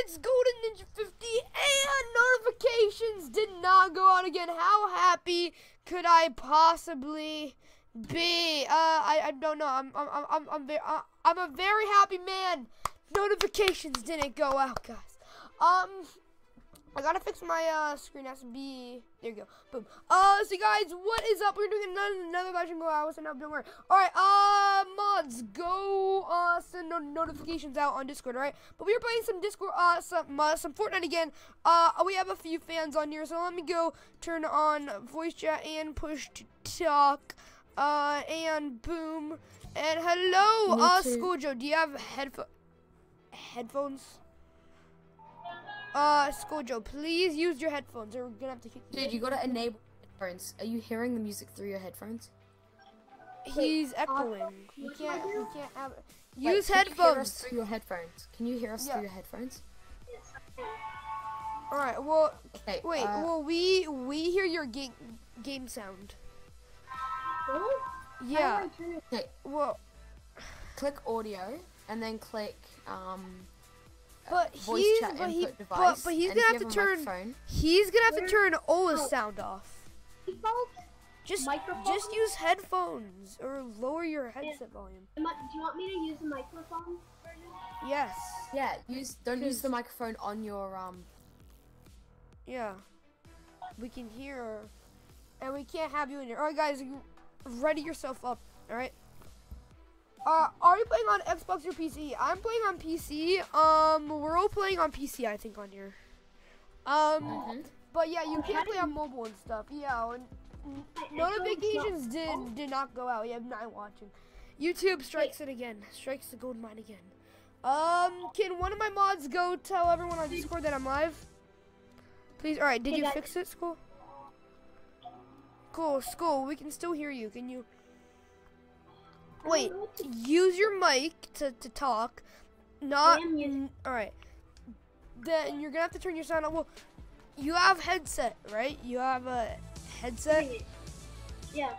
it's Golden Ninja 50 and notifications did not go out again. How happy could I possibly be? Uh, I, I don't know. I'm, I'm, I'm, I'm, uh, I'm a very happy man. Notifications didn't go out, guys. Um, I gotta fix my uh, screen. SB. there. You go. Boom. Uh, so guys, what is up? We're doing another another version go out. Now don't worry. All right. Uh, mods, go uh send no notifications out on Discord. All right. But we are playing some Discord. Uh, some uh, some Fortnite again. Uh, we have a few fans on here. So let me go turn on voice chat and push to talk. Uh, and boom. And hello, uh. School Joe. Do you have headphones? Headphones? Uh, Skojo, please use your headphones or we're gonna have to kick you. Dude, you gotta enable headphones. Are you hearing the music through your headphones? He's echoing. We can't, we can't have Wait, Use can you hear us headphones. through your headphones. Can you hear us Yeah. through your headphones? Alright, well, Okay. wait, uh, well, we, we hear your game, game sound. Really? Yeah, How do I turn it? okay. well, Click audio and then click um. But voice he's, chat but, input but, device. but he's gonna have to turn, a he's gonna have to turn Ola's oh. sound off. Just, Microphone? just use headphones or lower your headset volume. I, do you want me to use the microphone version? Yes, Yeah, use don't use the microphone on your um. yeah. We can hear, and we can't have you in here. Alright, guys, ready yourself up. Alright. Uh, are you playing on Xbox or PC? I'm playing on PC. Um, we're all playing on PC, I think, on here. Um, mhm. but yeah, you can't play on mobile and stuff. Yeah, and n- My headphones notifications did did not go out. Yeah, I'm not watching. YouTube strikes it again. Strikes the gold mine again. Um, can one of my mods go tell everyone on Discord that I'm live? Please. All right. Did Hey, you guys. fix it, school? Cool, school. We can still hear you. Can you? I don't Wait. know what to- Use your mic to to talk. Not. I am using- n- all right. Then you're gonna have to turn your sound on. Well, you have headset, right? You have a headset. Yeah.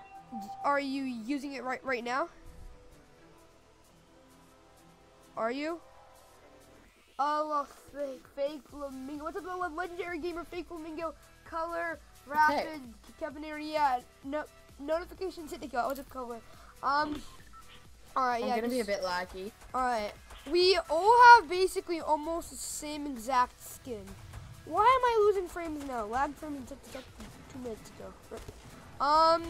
Are you using it right right now? Are you? Oh, a fake, fake flamingo. What's up, the legendary gamer, fake flamingo, color, rapid, Kevin Aaron, yeah, no, notifications hit to go. What's up, color? Um, alright, I'm yeah. gonna be a bit laggy. Alright. We all have basically almost the same exact skin. Why am I losing frames now? Lag frames took two minutes ago. Um,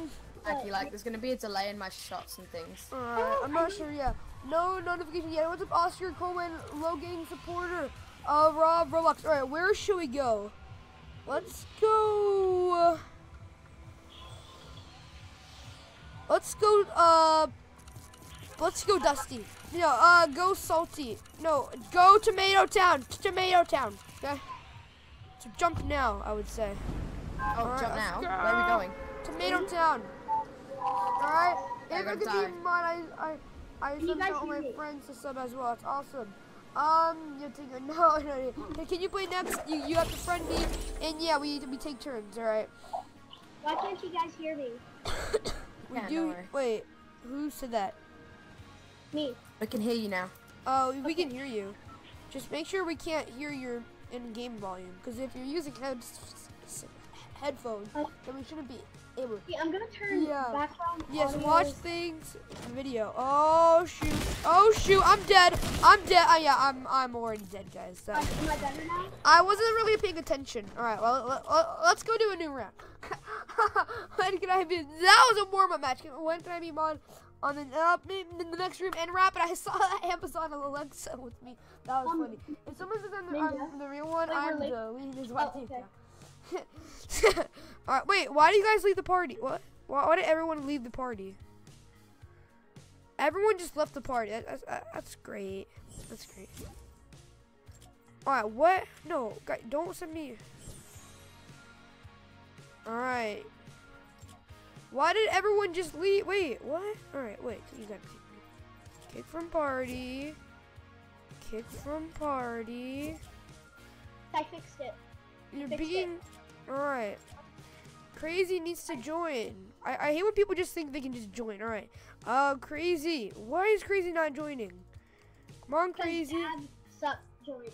Laggy, like there's gonna be a delay in my shots and things. alright, I'm not sure yet. No notification yet. What's up, Oscar Coleman, low gang supporter? Uh, Rob Roblox. Alright, where should we go? Let's go. Let's go, uh, let's go Dusty. No, uh, go Salty. No, go Tomato Town. Tomato Town. Okay? So jump now, I would say. Oh, Alright, jump let's now. go. Where are we going? Tomato Town. Alright? If go it could die. be mine, I, I, I you sent guys out my hear me? friends to sub as well. It's awesome. Um, you take a, no, no, no. Hey, Can you play next? You, you have to friend me, and yeah, we we take turns. All right. Why can't you guys hear me? We Yeah, do. worry. wait, who said that? Me. I can hear you now. Oh, we can hear you. Just make sure we can't hear your in-game volume, because if you're using head, headphones, Oh. then we shouldn't be able. Yeah, I'm gonna turn Yeah. background Yes, audio- watch things video. Oh shoot! Oh shoot! I'm dead. I'm dead. Uh, yeah, I'm I'm already dead, guys. So. Am I better now? I wasn't really paying attention. All right, well, let, let, let's go do a new round. when can I be? That was a warm up match. When can I be on on the uh, in the next room and wrap And I saw that Amazon Alexa with me. That was Um, funny. If someone says I'm the, I'm the real one, Wait, I'm late. the lead. Is what Oh, okay. All right, wait. Why do you guys leave the party? What? Why, why did everyone leave the party? Everyone just left the party. That, that's, that- that's great. That's great. Alright, what? No, guy, don't send me. Alright. Why did everyone just leave? Wait, what? Alright, wait. You gotta kick from party. Kick from party. I fixed it. You're Fixed being. Alright. Crazy needs to join. I, I hate when people just think they can just join. Alright. Uh, Crazy. Why is Crazy not joining? Come on, Crazy. Dad joined.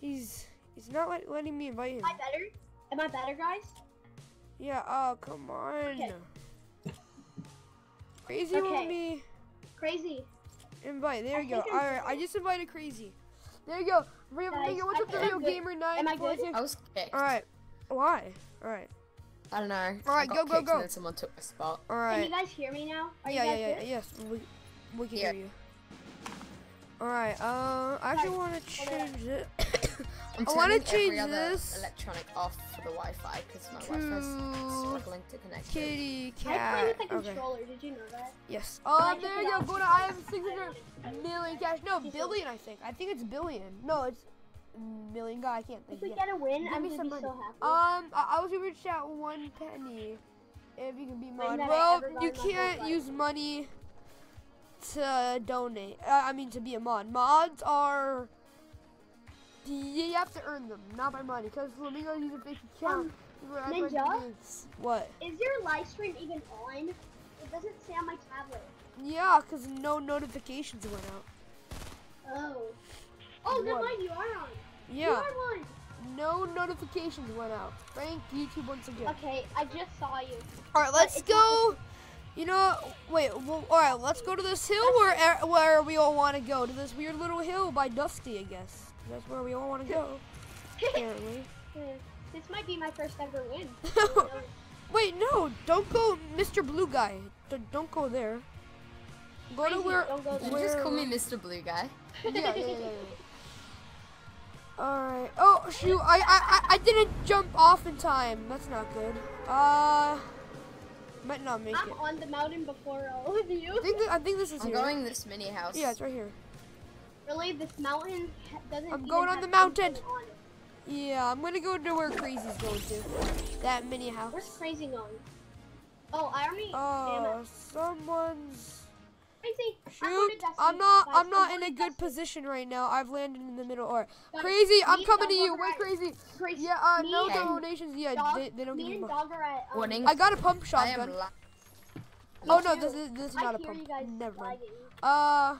He's he's not let, letting me invite him. Am I better? Am I better, guys? Yeah. Oh, come on. Okay. Crazy won't Okay. me Crazy. invite. There I you go. I'm All right. I just invited Crazy. There you go. Real, Guys, what's I up, the think real good. gamer nine? Am I good? I was kicked. All right. Why? All right. I don't know. All right, go, go, go. And then someone took my spot. Alright. Can you guys hear me now? Are yeah, you yeah, guys yeah, good? yes. We, we can Yeah. hear you. All right. Uh, I actually Guys, want to change it. I'm I wanna change every other this electronic off for the Wi-Fi because my to Wi-Fi's struggling to connect. it. Kitty I play cat. with the Okay. controller. Did you know that? Yes. I Um, took there you go. off Go to I have I 600 wanted to- million cash. No, billion. I think. I think it's billion. No, it's million. God, I can't think. If we yet. get a win, Give I'm me gonna be money. so happy. Um, I, I was gonna reach out one penny if you can be mod. Well, you in my whole can't use money to donate. Uh, I mean, to be a mod. Mods are you have to earn them, not by money. Because Flamingo uses a fake account. Um, People act like Ninja? What? Is your live stream even on? It doesn't say on my tablet. Yeah, because no notifications went out. Oh. Oh, never mind. You are on. Yeah. You are one. no notifications went out. Thank YouTube once again. Okay, I just saw you. All right, let's go. You know, wait. Well, all right, let's go to this hill where where we all want to go. To this weird little hill by Dusty, I guess. That's where we all want to go. Apparently. this might be my first ever win. wait, no, don't go, Mr. Blue Guy. D- don't go there. Go to where. don't go there. you just call me Mr. Blue Guy? yeah, yeah, yeah, yeah. All right. Oh shoot! I, I I I didn't jump off in time. That's not good. Uh, might not make I'm it. on the mountain before all of you. I think th- I think this is I'm here. going this mini house. Yeah, it's right here. Really, this mountain doesn't. I'm going on the mountain. on. Yeah, I'm gonna go to where Crazy's going to. That mini house. Where's Crazy going? Oh, I already. Oh, it. someone's. Crazy. I'm Shoot! going to Dusty. I'm not. I'm not in a good Dusty. position right now. I've landed in the middle. Or Guys, Crazy, I'm coming to Dog you. are Crazy. Crazy. Yeah, uh, no donations. Yeah, Dog, they, they don't me give and me. Dog at. Um, Warning. I got a pump I am shotgun. Oh no, this is this is I not a hear pump. you guys Never mind. lagging. Uh,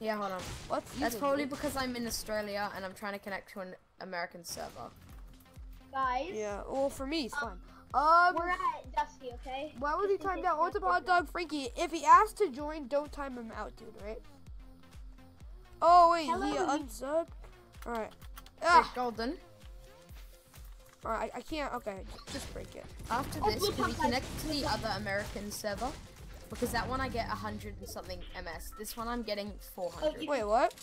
Yeah, hold on. what's That's probably it? because I'm in Australia and I'm trying to connect to an American server. Guys, Yeah. Well, for me, it's fine. Um, Um. we're at Dusty, okay? Why was he Just in timed out? you What's up, hot dog Frankie? If he asks to join, don't time him out, dude. Right? Oh wait, he Hello. unsubbed. All right. Wait, Ah. Golden. All right. I I, can't. Okay. Just break it. After Oh, this, blue can we connect to the other American server? Because that one I get 100 and something MS. This one I'm getting 400. Oh, Wait, what?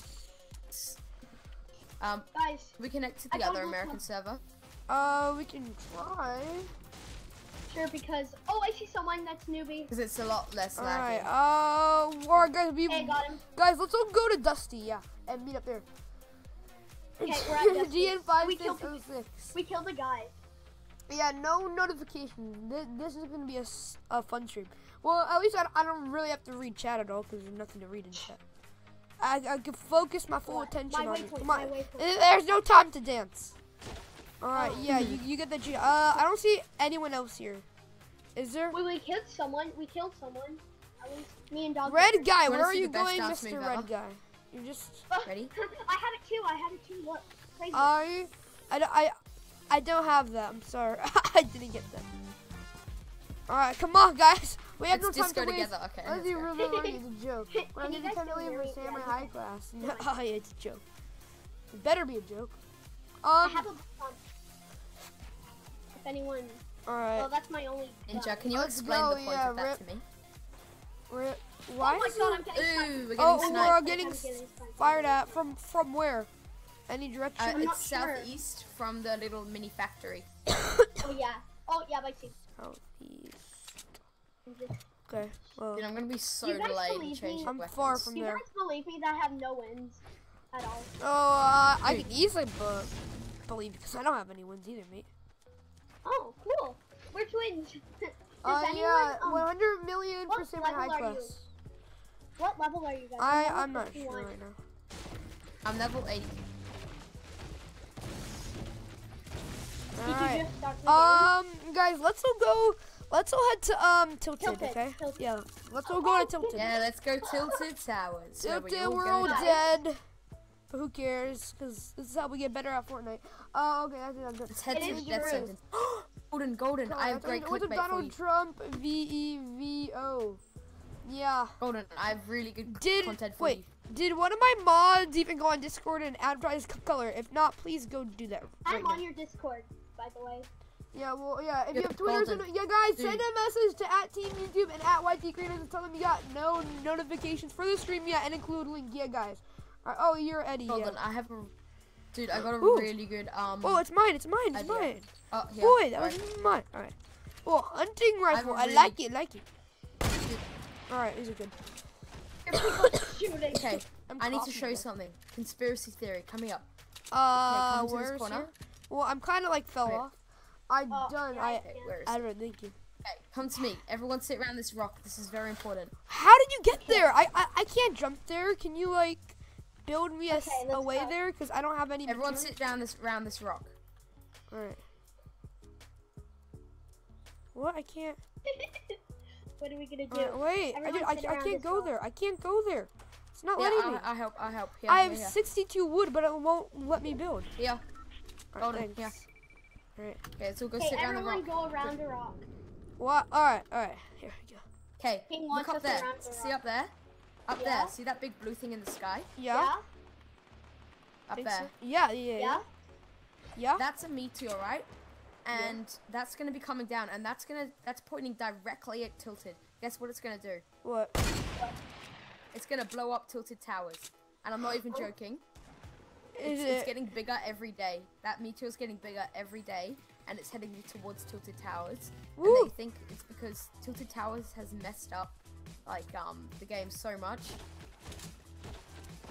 Um, Guys, we connect to the got other American pump. server. Uh, we can try. sure, because. Oh, I see someone that's newbie. Because it's a lot less All right. lagging. Uh, all right, guys. We Hey, got him. guys, let's all go to Dusty. Yeah, and meet up there. Okay, we're at Dusty. GN five We six killed oh six. We killed a guy. Yeah, no notification. This, this is gonna be a, a fun stream. Well, at least I, I don't really have to read chat at all because there's nothing to read in chat. I, I can focus my full What? attention My on it. Come on. There's no time to dance. All right, Oh. yeah, you, you get the G. Uh, I don't see anyone else here. Is there? Wait, we killed someone. We killed someone. At least me and Dog. Red guy, Wanna where are you going, Mr. Red ever? guy? You're just. Ready? I have it too. I have it too. Look, crazy. Are you? I, I, I don't have that. I'm sorry. I didn't get that. All right, come on, guys. We have Let's no just time go to waste. together. Okay. Let's let's be go. really really it's a joke. We're Can gonna you get guys ten still million for? Samurai Yeah, High Class. Yeah. oh yeah, it's a joke. It better be a joke. I Um. have a um, If anyone. All Well, that's my only. Ninja, gun. can you Let's explain go, the point yeah, of that rip. to me? We're, why oh my is god, he I'm getting. Ooh, we're getting Oh, we're sniped. getting I'm s- sniped. fired at from from where? Any direction? Uh, I'm not it's sure. southeast from the little mini factory. Oh yeah. Oh yeah, I see. Southeast. I'm just- Okay. Well, Dude, I'm gonna be so You delayed in believe changing? I'm weapons. far from Do you there. guys believe me that I have no wins at all? Oh, uh, I can easily bu- believe because I don't have any wins either, mate. Oh, cool. We're twins. Does Uh, anyone, yeah, um, 100 million for what High level are you? Class. What level are you guys? I level I'm not 51. sure right now. I'm level 80. Alright. just start the game? Um, guys, let's all go. Let's all head to um Tilted, Tilted, okay? Tilted. Yeah, let's all go to Oh, Tilted. Yeah, let's go Tilted Towers. where we Tilted, all we're go all die. dead. but who cares? Because this is how we get better at Fortnite. Oh, okay, I think I'm good. Let's head It to is the death sentence. Golden, golden. I have great What's up, clickbait for Donald you. Trump? V E V O. Yeah. Golden, I have really good Did content for you. wait? you. Did one of my mods even go on Discord and advertise color? If not, please go do that. Right I'm now. on your Discord, by the way. Yeah, well, yeah. If you have Twitter, yeah, guys, send a message to at Team YouTube and at YT Creators and tell them you got no notifications for the stream yet, and include link. Yeah, guys. Alright, oh, you're Eddie. Hold Yeah. I have a. Dude, I got a Ooh. really good um. Oh, it's mine. It's mine. It's idea. mine. oh, here, Boy, that was mine. Alright. Oh, hunting rifle. I, really- like it. Like it. Alright, these are good. Your people shooting. Okay, I need to show you something. Conspiracy theory coming up. Uh, this where's corner. here? Well, I'm kind of like fell Okay. off. I Oh, done. yeah, I. Where is I don't thank you. Okay, come to me. Everyone sit around this rock. This is very important. How did you get there? I, I I can't jump there. Can you like build me a, s- Okay, a let's way go. there? Cause I don't have any. Everyone material. sit down this around this rock. All right. What? I can't. what are we gonna do? Alright, wait. I, Everyone did, I, I can't go rock. there. I can't go there. It's not Yeah, letting me. I, I help. I help. Here, I have here, here. 62 wood, but it won't let me build. Here. Alright, Golden, thanks. yeah. Alright. Okay, so go Okay, sit around the everyone rock. go around the rock. What? Alright, alright. Here we go. Okay, look up there. the See up there? Up Yeah. there. See that big blue thing in the sky? Yeah. Up there. so? Yeah, yeah, Yeah? yeah. Yeah? Yeah. That's a meteor, right? And that's gonna be coming down, and that's gonna that's pointing directly at Tilted. Guess what it's gonna do? What? It's gonna blow up Tilted Towers. And I'm not even oh. joking. It's, it? it's getting bigger every day. That meteor is getting bigger every day, and it's heading towards Tilted Towers. And they think it's because Tilted Towers has messed up, like um, the game so much.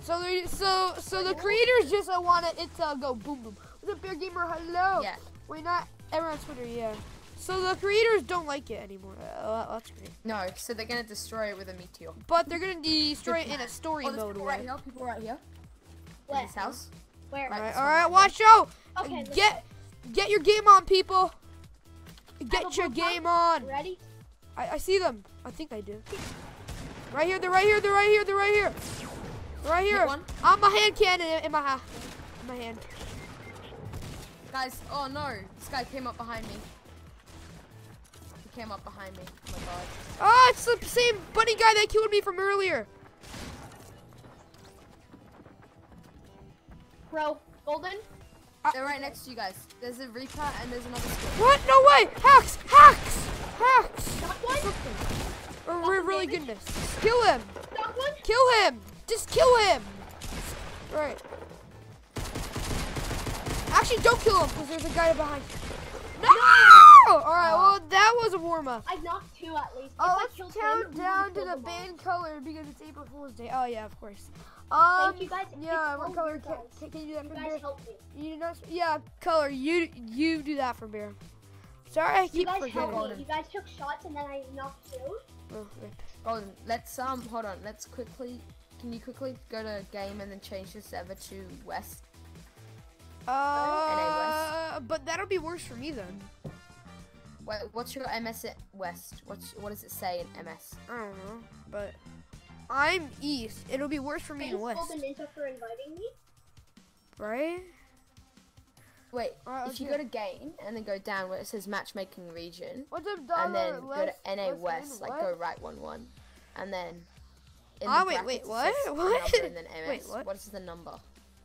So they, so so the creators just uh, want it to go boom boom. What's up, Bear Gamer? Hello. Yeah. Wait, not everyone on Twitter. Yeah. So the creators don't like it anymore. Uh, that's great. No, so they're gonna destroy it with a meteor. But they're gonna destroy it in a story Oh, mode people right here. People right here. In Where? this house. Where? All right, all right watch out! Okay, let's Get get your game on, people. Get your blue pump? game on. Ready? I, I see them. I think I do. Right here. They're right here. They're right here. They're right here. Right here. one. On my hand cannon in my ha- in my hand. Guys, oh no, this guy came up behind me. He came up behind me. Oh my god. Oh, it's the same bunny guy that killed me from earlier. Bro, Golden? Uh, They're right next to you guys. There's a Reaper and there's another squid. What? No way! Hacks! Hacks! Hacks! Knock one? Oh, re- really damage? goodness. Kill him! Knock one? Kill him! Just kill him! Right. Actually, don't kill him because there's a guy behind. No! Alright, uh, well, that was a warm up. I knocked two at least. Oh, If let's count down to the band color because it's April Fool's Day. Oh, yeah, of course. Um, Thank you guys. Yeah, what color? Can, can, can you do that You for guys Bear? helped me. You know, yeah, color. You you do that for Bear. Sorry, I You keep guys forgetting. helped Golden. me. You guys took shots and then I knocked two. Oh, wait. Golden, let's um hold on. Let's quickly. Can you quickly go to game and then change the server to West? Uh, but that'll be worse for me then. Wait, what's your MS at West? What's what does it say in MS? I don't know, but I'm east. It'll be worse for me Thanks, in west, Golden Ninja, for inviting me. right? Wait, Alright, if you okay. go to game and then go down where it says matchmaking region, What's up, dollar? and then go to NA left West, like what? go right one one, and then. In Ah, the wait, wait, brackets what? What? And then MS. Wait, what? What is the number?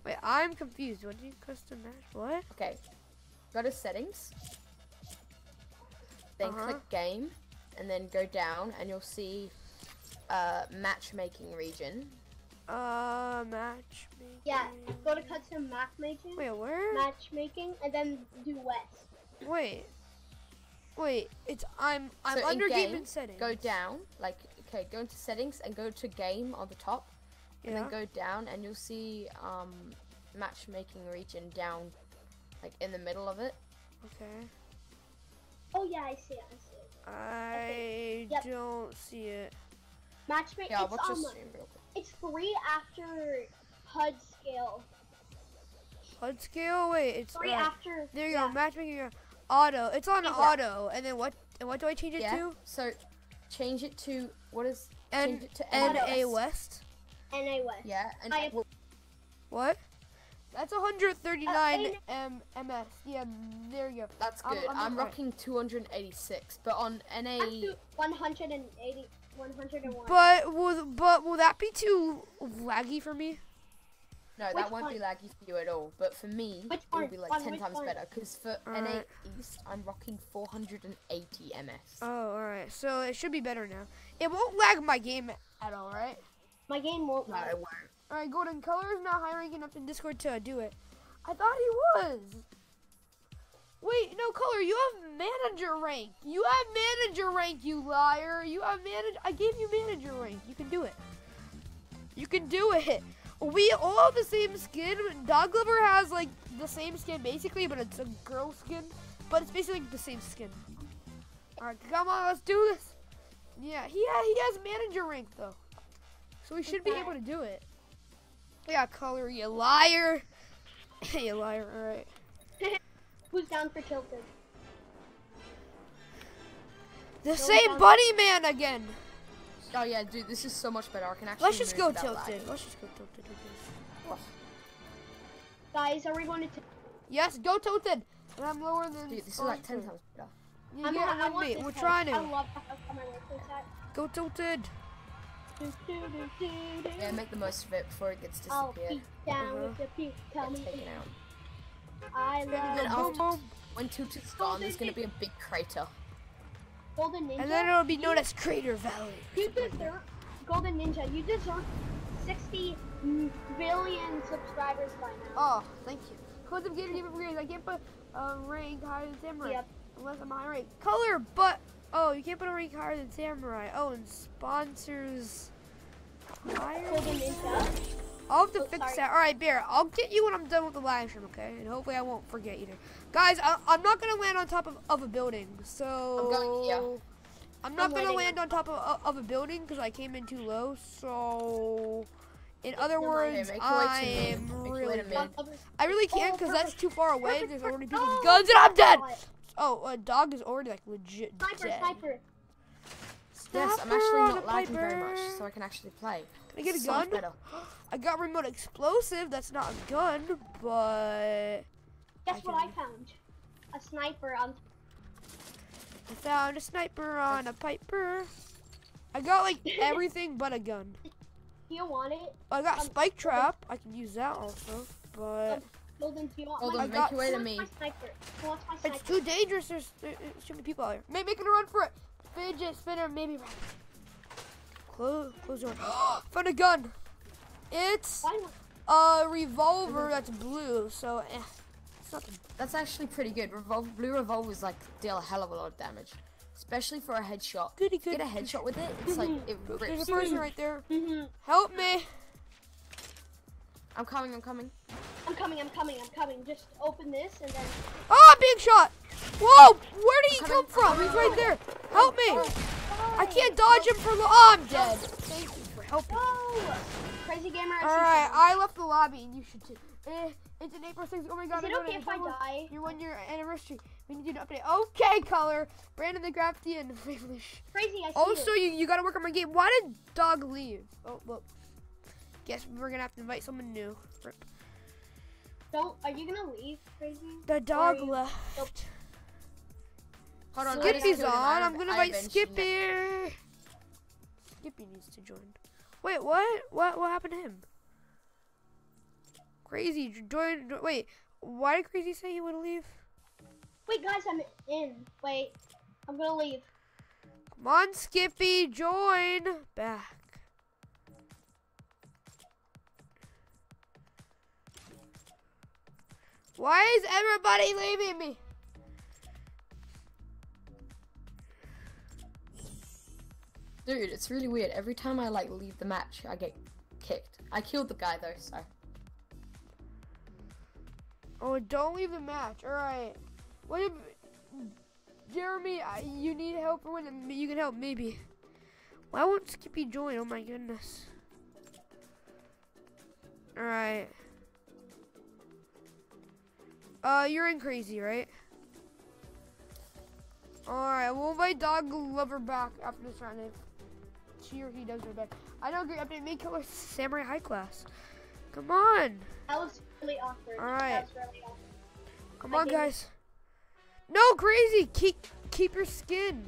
Wait, I'm confused. What do you custom match? What? Okay, go to settings, then Uh-huh. click game, and then go down, and you'll see uh, matchmaking region. Uh, matchmaking. Yeah, go to custom matchmaking. Wait, where? Matchmaking, and then do West. Wait. Wait, it's I'm I'm So in under game game, and settings. Go down, like okay, go into settings and go to game on the top, and Yeah. then go down, and you'll see um, matchmaking region down, like in the middle of it. Okay. Oh yeah, I see it. I see it. I Yep. don't see it. Matchmaking. Yeah, it's watch your um, stream real quick. It's free after HUD scale. HUD scale. Wait, it's Free right. after. There you yeah. go. Matchmaking. uh, Auto. It's on Yeah. auto. And then what? And what do I change it Yeah. to? So change it to what is N change it to N Auto. A West. NA West. Yeah, and I- well, What? That's 139 M MS. Yeah, there you go. That's I'm- good. I'm, I'm- rocking 286, but on NA, 180, 101. But will but will that be too laggy for me? no, Which that won't one? be laggy for you at all. But for me, Which it will one? be like One, 10 times one? better. Because for NA Alright. East, I'm rocking 480 MS. Oh, all right. So it should be better now. It won't lag my game at all, right? My game won't no, lag. it won't. All right, Golden Color is not high rank enough in Discord to do it. I thought he was. Wait, no, Color, you have manager rank. You have manager rank, you liar. You have manager. I gave you manager rank. You can do it. You can do it. We all have the same skin. Dog Lover has like the same skin basically, but it's a girl skin. But it's basically the same skin. All right, come on, let's do this. Yeah, he ha- he has manager rank though, so we should be able to do it. Yeah, color, you liar. you liar. All right. Who's down for tilted? The No, same down- bunny man again. Oh yeah, dude, this is so much better. I can actually. Let's just go tilted. lagging. Let's just go tilted. Oh, Guys, are we going to? T- Yes, go tilted. And I'm lower than. dude, this is like 10 times better. You I'm get on- it I want me. We're head. trying I to. love how how my. Go tilted. Do, do, do, do, do. Yeah, make the most of it before it gets I'll disappeared. be down uh-huh. with the peak. Tell Get me taken out. I And love boom, after- boom. When Tilted's gone, there's gonna be a big crater. Golden Ninja. And then it'll be known as Crater Valley. You deserve Golden Ninja. You deserve 60 billion subscribers by now. Oh, thank you. Cause I'm getting even grades. I can't put a rank higher than samurai Yep. unless I'm high rank. Color, but oh, you can't put a rank higher than samurai. Oh, and sponsors higher. Golden Ninja. I'll have to Oh, fix sorry. that. All right, Bear. I'll get you when I'm done with the live stream, okay? And hopefully I won't forget either. Guys, I, I'm not gonna land on top of, of a building, so I'm going here. I'm not I'm gonna land on top of, of a building because I came in too low. So, in other words, Okay, make your way to I am Make your way really. I really oh, can't Oh, because that's too far away. Perfect, There's already people with Oh, guns and I'm dead. Oh, a dog is already like legit Sniper, dead. sniper. Yes, I'm actually not lagging very much, so I can actually play. Can I get a So gun? better. I got remote explosive. That's not a gun, but Guess I what I found? A sniper on. I found a sniper on a piper. I got like everything but a gun. Do you want it? I got Um, spike trap. I can use that also, but Golden, do you want Hold my on, make got- your way to me. my sniper? My sniper? it's too dangerous. There's, there- there's too many people out here. May making a run for it. Fidget spinner, maybe. rabbit. Close, close your. Found a gun. It's a revolver that's blue, so eh. That's actually pretty good. Revol- blue revolvers like deal a hell of a lot of damage, especially for a headshot. Goody Get a headshot with it. It's like it There's rips. a person right there. Mhm. Help me. I'm coming. I'm coming. I'm coming, I'm coming, I'm coming. Just open this and then. Oh, I'm being shot. Whoa, where did he come from? He's right there. Help me. I I can't dodge him for long. Oh, I'm dead. Thank you for helping. No! Crazy gamer. I Alright. I left the lobby and you should too. Eh, it's an April 6th. Oh my god, Is it I'm okay doing if I It's die? Your one year anniversary. We need you to update. Okay, color. Brandon the Crafty and Favelish. Crazy, I see Also, you. you, you gotta work on my game. Why did dog leave? Oh, well. Guess we're gonna have to invite someone new. Rip. Don't. Are you gonna leave, Crazy? The dog Sorry. left. Hold on. Skippy's on. I- I'm gonna invite avenged. Skippy. Skippy needs to join. Wait, what? What? What happened to him? Crazy j- join. jo- Wait, why did Crazy say he would leave? Wait, guys, I'm in. Wait. I'm gonna leave. Come on, Skippy, join back. Why is everybody leaving me? Dude, it's really weird. Every time I like leave the match, I get kicked. I killed the guy though, so. Oh, don't leave the match. All right. What if Jeremy? I, you need help or when you can help maybe. Why won't Skippy join? Oh my goodness. All right. Uh, you're in crazy, right? All right. We'll invite Dog Lover back after this round if she or he does her best. I know. Great update. Make color Samurai High Class. Come on. That was really awkward. All right. Really. Come I on, gave it- guys. No, crazy. Keep keep your skin.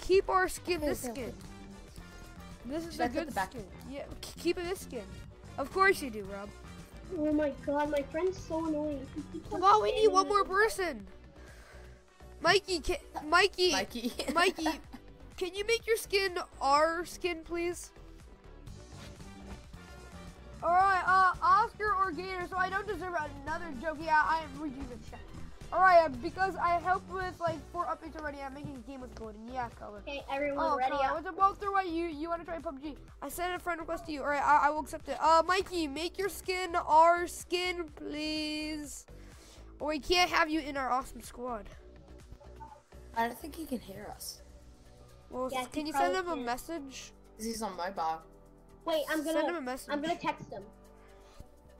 Keep our skin. This Okay, okay, skin. This is Should the good the back- skin. Yeah, k- keep it this skin. Of course you do, Rob. Oh my god, my friend's so annoying. He keeps on Come on, we need one more person. Mikey, can, Mikey, Mikey. Mikey, can you make your skin our skin, please? All right, uh, Oscar or Gator. So I don't deserve another joke. Yeah, I am reading the chat. All right, uh, because I helped with like four updates already. I'm making a game with Golden. Yeah, color. Okay, everyone Oh, ready? color. What's up, Walter? Why you you want to try PUBG? I sent a friend request to you. All right, I, I will accept it. Uh, Mikey, make your skin our skin, please. Or we can't have you in our awesome squad. I don't think he can hear us. Well, Yeah, can you send probably him a can't. message? 'Cause He's on my mobile. Wait, I'm gonna Send him a gonna. message. I'm gonna text him.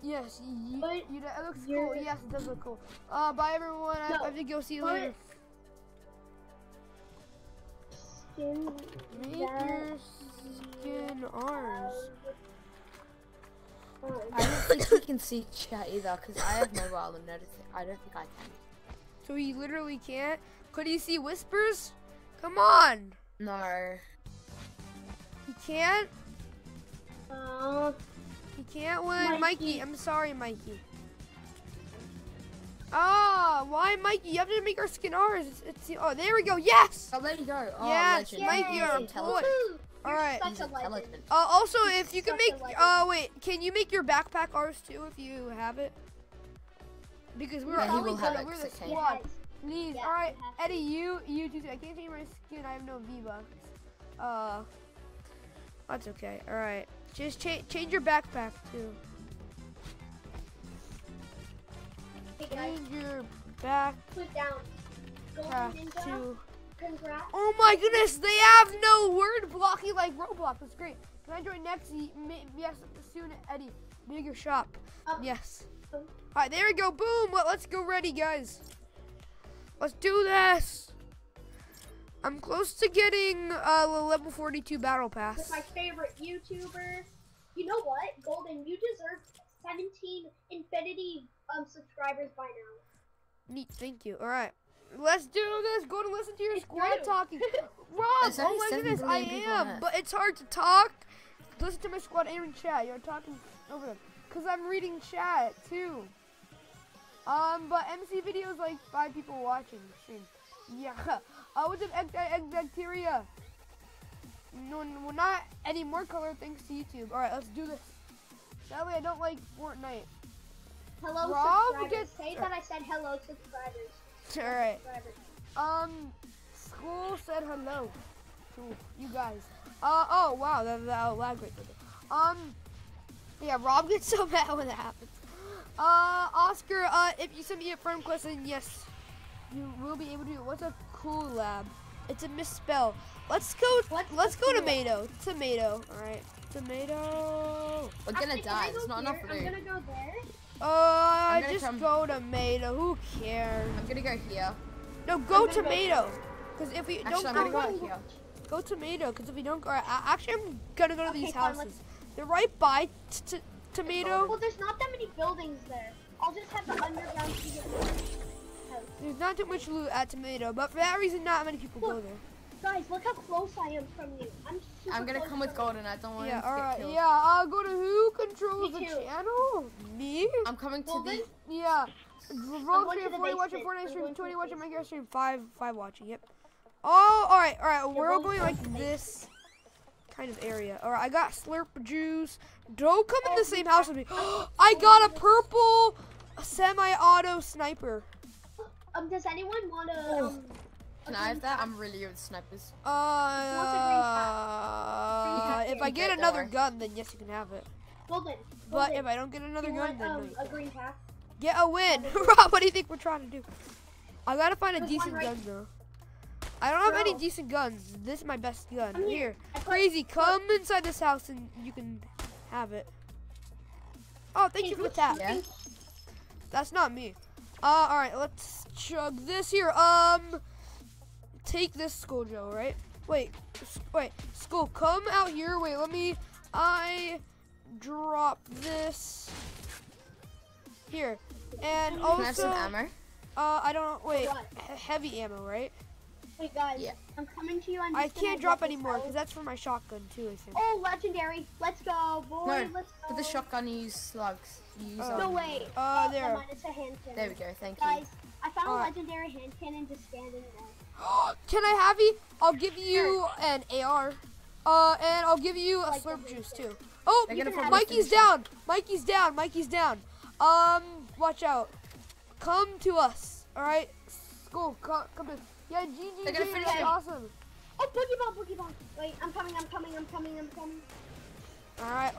Yes, you, But you, it looks cool. Yes, it does look cool. Uh, bye everyone. I, No, I have to go see you later. Skin Make your skin ours. I don't think he can see chat either because I have mobile and I I don't think I can. So he literally can't. Could he see whispers? Come on. No. He can't. uh, He can't win. Mikey, Mikey. I'm sorry, Mikey. Ah, why, Mikey? You have to make our skin ours. It's, it's oh, there we go. Yes. Oh, there you go. Oh, Yes, legend. Mikey, Yay. you're a He's boy. intelligent. woohoo! All You're right. such a Uh, also, if you can make, legend. uh, wait, can you make your backpack ours too if you have it? Because we're Yeah, he all together, have it, we're the it squad. Yes. Please, Yeah, all right, Eddie, you, you too. I can't change my skin. I have no V bucks. Uh, that's okay. All right, just cha- change your backpack too. Hey Change your backpack put down. Golden Ninja, to. congrats. Oh my goodness, they have no word blocking like Roblox. That's great. Can I join next? Yes, soon, Eddie. Bigger shop. Um, Yes. um, All right, there we go. Boom. Well, let's go ready, guys. Let's do this. I'm close to getting uh, level 42 battle with pass. my favorite YouTuber. You know what, Golden? You deserve 17 Infinity um subscribers by now. Neat. Thank you. All right. Let's do this. Go to listen to your It's squad true. talking. Rob, There's oh my goodness, I billion people on am. But it's hard to talk. Listen to my squad and chat. You're talking over them. Because I'm reading chat too. Um, but MC videos like five people watching the stream. Yeah. Uh, what's up, Egg, Egg Bacteria? No, no, not any more color thanks to YouTube. Alright, let's do this. Sadly, I don't like Fortnite. Hello, Rob subscribers. gets- Say that I said hello, to subscribers. Alright. Subscribers. Um, school said hello to you guys. Uh, oh, wow, that, that lag right there. Um, yeah, Rob gets so mad when that happens. Uh, Oscar, uh, if you send me a friend request, then yes, you will be able to. What's a cool lab? It's a misspell. Let's go. What's let's go cool- tomato. Tomato. All right. Tomato. We're gonna Actually, die. I go There's not enough here? food. I'm gonna go there. Uh, gonna just come- go tomato. Who cares? I'm gonna go here. No, go gonna go tomato. Because if we Actually, don't I'm go, gonna go here. Go tomato, because if we don't go, actually, I'm gonna go to Okay, these fine, houses. They're right by t- t- tomato. Well, there's not that many buildings there. I'll just have the underground secret house. There's not too much loot at tomato, but for that reason, not many people go there. Guys, look how close I am from you. I'm super I'm gonna close come with from you. Golden. I don't want Yeah, him to get alright, killed. yeah. I'll go to who controls Me the too. channel? Me? I'm coming to Golden? the. Yeah. Roll going stream, to the 40 watching, basement. 49 I'm stream, going to 20 the watching. Minecraft stream, 5, 5 watching, yep. Oh, alright, alright. We're all going going like the this kind of area. Alright, I got slurp juice. Don't come in the same house with me. I got a purple semi-auto sniper. Um, does anyone want to? Oh. Um, Can I have that? I'm really good with snipers. Uh, green if I get get another gun, then yes, you can have it. Golden. But if I don't get another gun, then no, um, a green pack? get a win. Rob, what do you think we're trying to do? I gotta find a decent gun though. I don't have any decent guns. This is my best gun. Come Here, here. Crazy, come inside this house and you can have it. Oh, thank Hey, you for the tap. Yeah. That's not me. Uh, all right, let's chug this here. Um, take this skull, Joe. Right? Wait, wait, skull, come out here. Wait, let me. I drop this Here. And Can I have some ammo? uh, I don't wait. He- heavy ammo, right? Wait, guys. Yeah. I'm coming to you. I'm I can't drop anymore because that's for my shotgun too. I think. Oh, legendary. Let's go, boy. No, Let's go. For the shotgun, you use slugs. You use, Oh. No um, way. Uh, there. never it's a hand cannon. There we go. Thank you. Guys, I found Alright. a legendary hand cannon just standing there. Can I have you? I'll give you an AR. Uh, and I'll give you a Like slurp juice thing. too. Oh, They're You gonna can have probably Mikey's down. Mikey's down. Mikey's down. Um, watch out. Come to us. All right. School. Come, come to. Yeah, GG. They're gonna finish that's it. awesome. Oh, boogie bomb, boogie bomb. Wait, I'm coming, I'm coming, I'm coming, I'm coming. All right.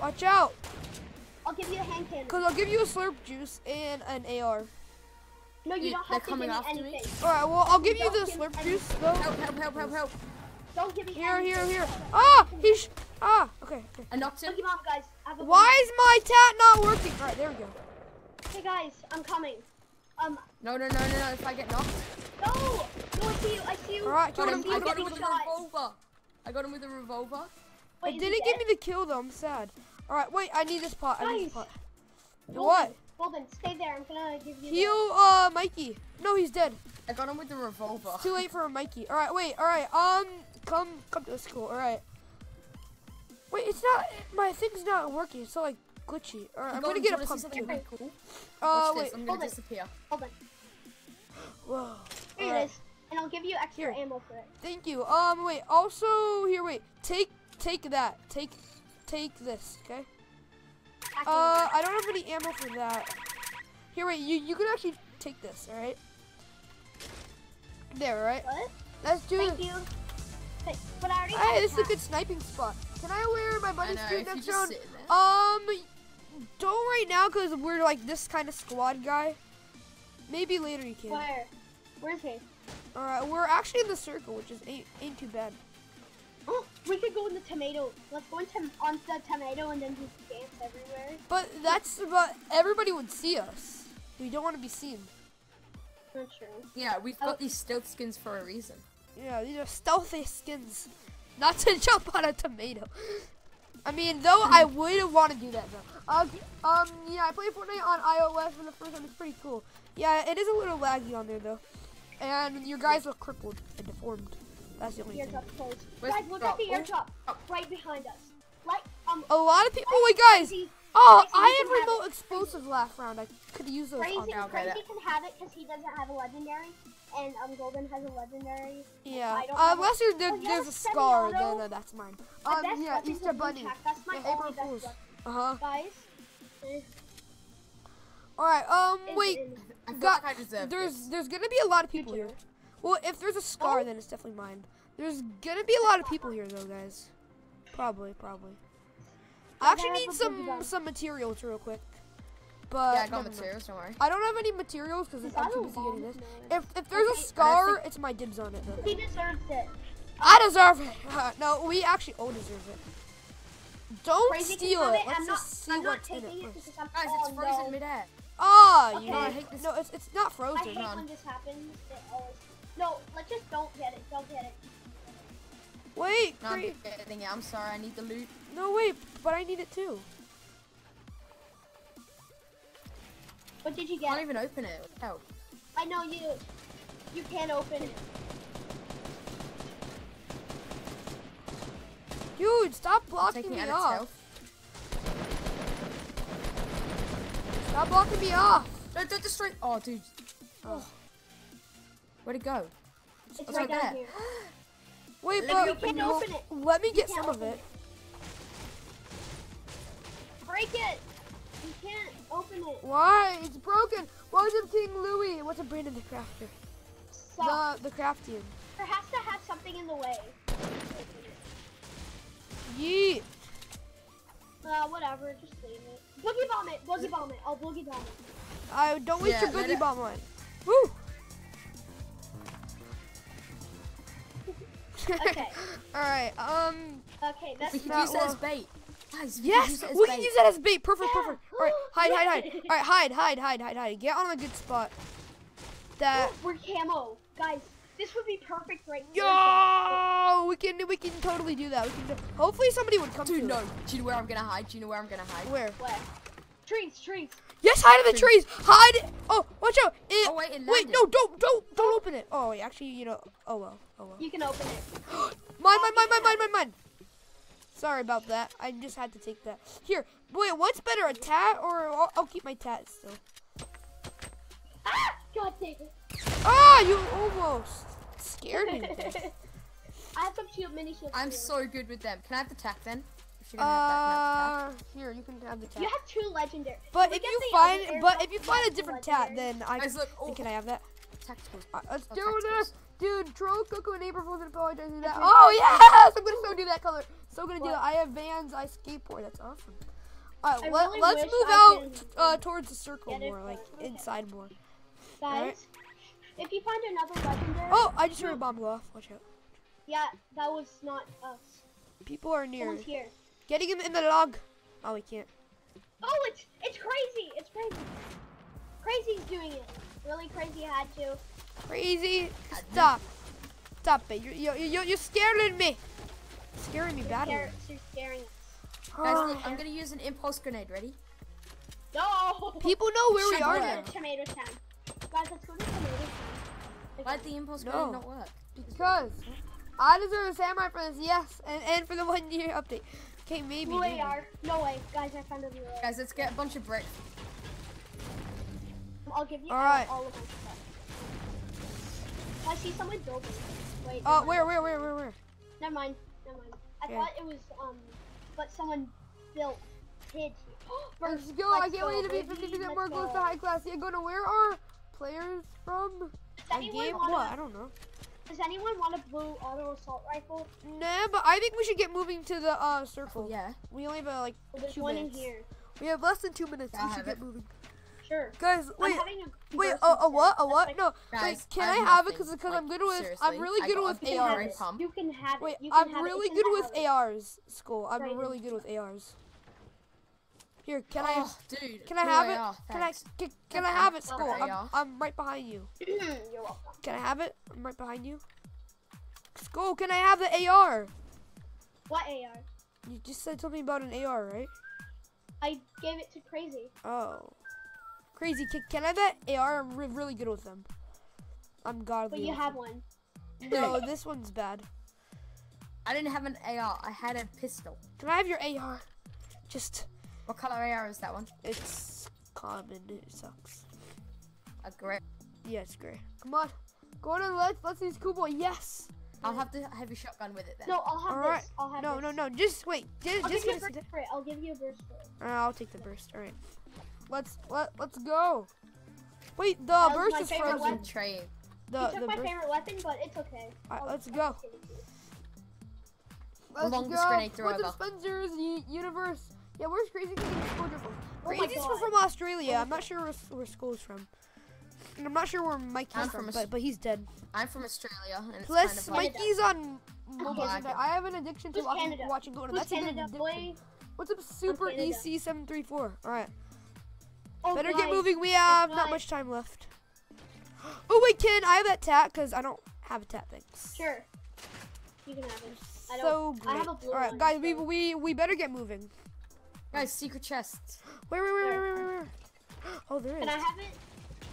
Watch out, I'll give you a hand cannon. cause I'll give you a slurp juice and an AR. No, you You- don't have to give coming me after me? anything. All right. Well, I'll give you Don't the slurp any- juice though. Help! Help! Help! Help! Help! Don't give me Here, here, anything. here. Ah, he's. Ah, okay. okay. I knocked him. Boogie bomb, guys. I have a Why is my tat not working? All right, there we go. Hey, guys, I'm coming. Um, No, no, no, no, no. If I get knocked, no! No, I see you, I see you. All right, got him. him. I got him. him with a revolver. I got him with a revolver. Wait, It is he didn't give me the kill though. I'm sad. All right, wait. I need this pot. I need this Guys. pot. Golden, What? Golden, stay there. I'm gonna give you. Heal, uh, Mikey. No, he's dead. I got him with the revolver. Too late for a Mikey. All right, wait. All right. Um, come, come to the school. All right. Wait, it's not. My thing's not working. It's so like glitchy. All right, I'm gonna Golden, get a you wanna pump too. really cool? Uh, Watch wait. this. I'm gonna it. disappear. The, hold on. Whoa. Here All it right. is. And I'll give you extra Here. ammo for it. Thank you. Um, wait. Also, here, wait. Take, take that. Take, take this. Okay. Uh, I don't have any ammo for that. Here, wait. You, you can actually take this. All right. There. All right. What? Let's do Thank this. you. Hey, but I already Hey, this is a good sniping spot. Can I wear my I bunny suit If you next round? sit in there. Um, don't right now because we're like this kind of squad guy. Maybe later you can. Where? Where's he? Alright, we're actually in the circle, which is ain't ain't too bad. Oh, we could go in the tomato. Let's go into on the tomato and then just dance everywhere. But that's but everybody would see us. We don't want to be seen. Not sure. Yeah, we've Oh. got these stealth skins for a reason. Yeah, these are stealthy skins. Not to jump on a tomato. I mean, though I would want to do that though. Uh, um, yeah, I play Fortnite on iOS for the first time. It's pretty cool. Yeah, it is a little laggy on there though, and your guys look crippled and deformed. That's the only thing. Airdrop closed. Guys, look at the drop? airdrop Oh. right behind us. Like, um, A lot of people. Wait, guys. Oh, I you had can have remote it. explosives last round. I could use those. Crazy, On. okay, Crazy that- can have it because he doesn't have a legendary, and um, Golden has a legendary. Yeah. I don't Uh, have unless you're, there, Oh, there's a scar, semi-auto. then uh, that's mine. My Um, best yeah, Easter Bunny. tack. That's my Yeah, only April best Fools. Uh huh. Guys, All right. Um, is wait. in- Got- like I There's this. there's gonna be a lot of people here. Well, if there's a scar, Oh. then it's definitely mine. There's gonna be a lot of people here though, guys. Probably, probably. I actually need some some materials real quick. But Yeah, I got never mind. materials. Don't worry. I don't have any materials because Is I'm too a busy getting this. If if there's a scar, it's my dibs on it though. He deserves it. I deserve it. no, we actually all deserve it. Don't Crazy steal it. it. Let's I'm just not, see I'm not what's in it it first. because I'm Guys, oh, it's frozen no. midair. Ah, you. Okay. No, I hate this. No, it's it's not I frozen. hate on. when this happens. It always. No, let's just don't get it. Don't get it. Wait, No, I'm getting it. I'm sorry. I need the loot. No, wait, but I need it too. What did you get? I Can't even open it. Help. I know you. You can't open it. Dude, stop blocking Taking me it out of off. Stop blocking me off. Don't, don't destroy. Oh, dude. Oh. oh. Where'd it go? It's It's right right down there. here. Wait, Let but me open it. Open it. let me get can't some of open it. Break it. You can't open it. Why? It's broken. What's it King Louis? What's a Brandon the Crafter? So, The the Craftian. there has to have something in the way. Yeet. Uh, whatever. Just leave it. Boogie bomb it. Boogie bomb it. I'll boogie bomb it. I don't waste Yeah, your boogie it- bomb on. it. Woo. Okay. All right. Um. Okay, that's We could not use it as well- bait. Guys, Yes, use it as we can use that as bait. Perfect, Yeah. perfect. All right, hide, hide, hide. All right, hide, hide, hide, hide, hide. Get on a good spot. That. We're camo, guys. This would be perfect right now. Yo, we can we can totally do that. We can. Do, hopefully somebody would come Dude, to no. us. Do you know where I'm gonna hide? Do you know where I'm gonna hide? Where? Where? Trees, trees. Yes, hide in the trees. Hide. Oh, watch out. It, Oh, wait, it wait, no, don't, don't, don't open it. Oh, wait, actually, you know. Oh well. Oh well. You can open it. Mine, mine, mine, mine, mine, mine, mine. Sorry about that. I just had to take that. Here, wait, what's better, a tat or I'll, I'll keep my tat still. Ah! God dang it. Ah, you almost scared me. I have some shield, mini shield. I'm too. so good with them. Can I have the tack then? You're have that, can I have Uh, here you can have the tat. You have two legendary. But if you find, but if you find a two different tat, then I Guys, look, oh. can I have that? the tack? Tacticals. Uh, let's Oh, do tacticals. this, dude. Troll Coco and April Fools and apologize for that. Okay. Oh yes, I'm gonna so do that color. So gonna do that. I have Vans. I skateboard. That's awesome. All right, let, really wish move I out uh, towards the circle more, like okay. inside more. Guys, Alright. if you find another legendary. Oh, I just heard a bomb go off. Watch out. Yeah, that was not us. People are near. Someone's here. Getting him in the log. Oh, we can't. Oh, it's it's crazy. It's crazy. Crazy's doing it. Really crazy had to. Crazy. Stop. Stop it. You're, you're, you're, you're scaring me. Scaring me badly. scare, you're scaring us. Guys, look, I'm gonna use an impulse grenade. Ready? No. People know where we are work. now. Tomato town. Guys, let's go to tomato town. Why did the impulse No. grenade not work? Because I deserve a samurai for this, yes, and, and for the one year update. Okay, maybe. Blue maybe. AR. No way. Guys, I found a blue AR. Guys, let's get a bunch of bricks. I'll give you All right. all of my stuff. I see someone building. Wait. Oh, never where, where, where, where, where? Never mind. Never mind. I Okay. thought it was um, but someone built hid. Let's First, go. I let's can't go, wait to be baby, 50% more close to high class. Yeah, go to where are players from? Does A anyone game? want What? I don't know. Does anyone want a blue auto assault rifle? Nah, but I think we should get moving to the uh circle. Yeah. We only have uh, like Well, two one minutes. in here. We have less than two minutes. Yeah, we should get it. moving. Sure. Guys, wait. A Wait, a, a what? A That's what? like- No, Guys, wait, can I I have have it? Because because Like, I'm good with I'm really good with a You can have ARs. it. You can have Wait. You can I'm have really It's good with house. ARs. School. I'm Right. really good with ARs. Here, can I? oh, dude. Can I have it? AR, Can I? Can, can Can I I have it? School. I'm, I'm right behind you. You're welcome. Can I have it? I'm right behind you. School. Can I have the AR? What AR? You just said something about an AR, right? I gave it to Crazy. Oh. Crazy. Can, can I bet AR? I'm re- really good with them. I'm godly. But you with have one. No, this one's bad. I didn't have an AR. I had a pistol. Can I have your AR? Just. What color AR is that one? It's common. It sucks. A gray. Yeah, it's gray. Come on. Go on and let's let's see boy. Yes. I'll have the heavy shotgun with it then. No, I'll have All right. this. I'll have No, this. no, no. Just wait. Just, I'll just give you a burst for it. I'll give you a burst for it. Uh, I'll take the burst. All right. Let's let let's go. Wait, the was burst is frozen. weapon. Trade. The you took the my burst. favorite weapon, but it's okay. Alright, let's go. just give it to you. Let's longest go. grenade throw What's ever. Spencer's universe? Yeah, where's Crazy King and from? Oh my Crazy's from Australia. I'm not sure where, where Skull's from. And I'm not sure where Mikey's I'm from, from but, but he's dead. I'm from Australia, and it's Plus, kind of like. Mikey's on mobile. Canada. I have an addiction to watching, Canada? watching Golden. Who's That's a good addiction. boy? What's up, Super EC734? All right. Oh, Better guys, get moving. We have not not- much time left. Oh wait, Ken, I have that tat because I don't have a tat. Thanks. Sure. You can have it. I So great. I have a blue All right, one, guys, we so- we we better get moving. Guys, secret chests. Wait, wait, wait, wait, wait, wait, wait. Oh, there is. Can I have it,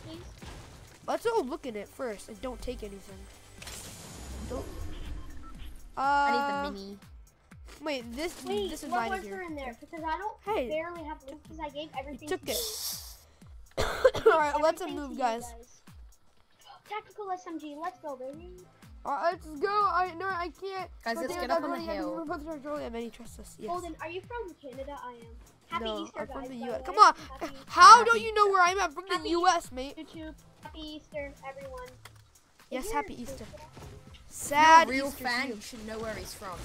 please? Let's all look at it first and don't take anything. Don't. Uh, I need the mini. Wait, this Wait, this is what mine was here. there in there? Because I don't Hey. barely have loot because I gave everything took to it. you. I gave all right, let's move, to you guys. Tactical SMG, let's go, baby. All right, let's go. I no, I can't. Guys, But let's get up on the running at me. hill. We're both in Australia. Many trust us. Yes. Golden, are you from Canada? I am. Happy no, Easter, I'm from guys, the U.S. Come on. Happy How Happy don't you know where I'm at? I'm from the U.S., mate. YouTube. Happy Easter, everyone. Yes, happy yours- Easter. You're Sad a real Easter fan. you. You should know where he's from.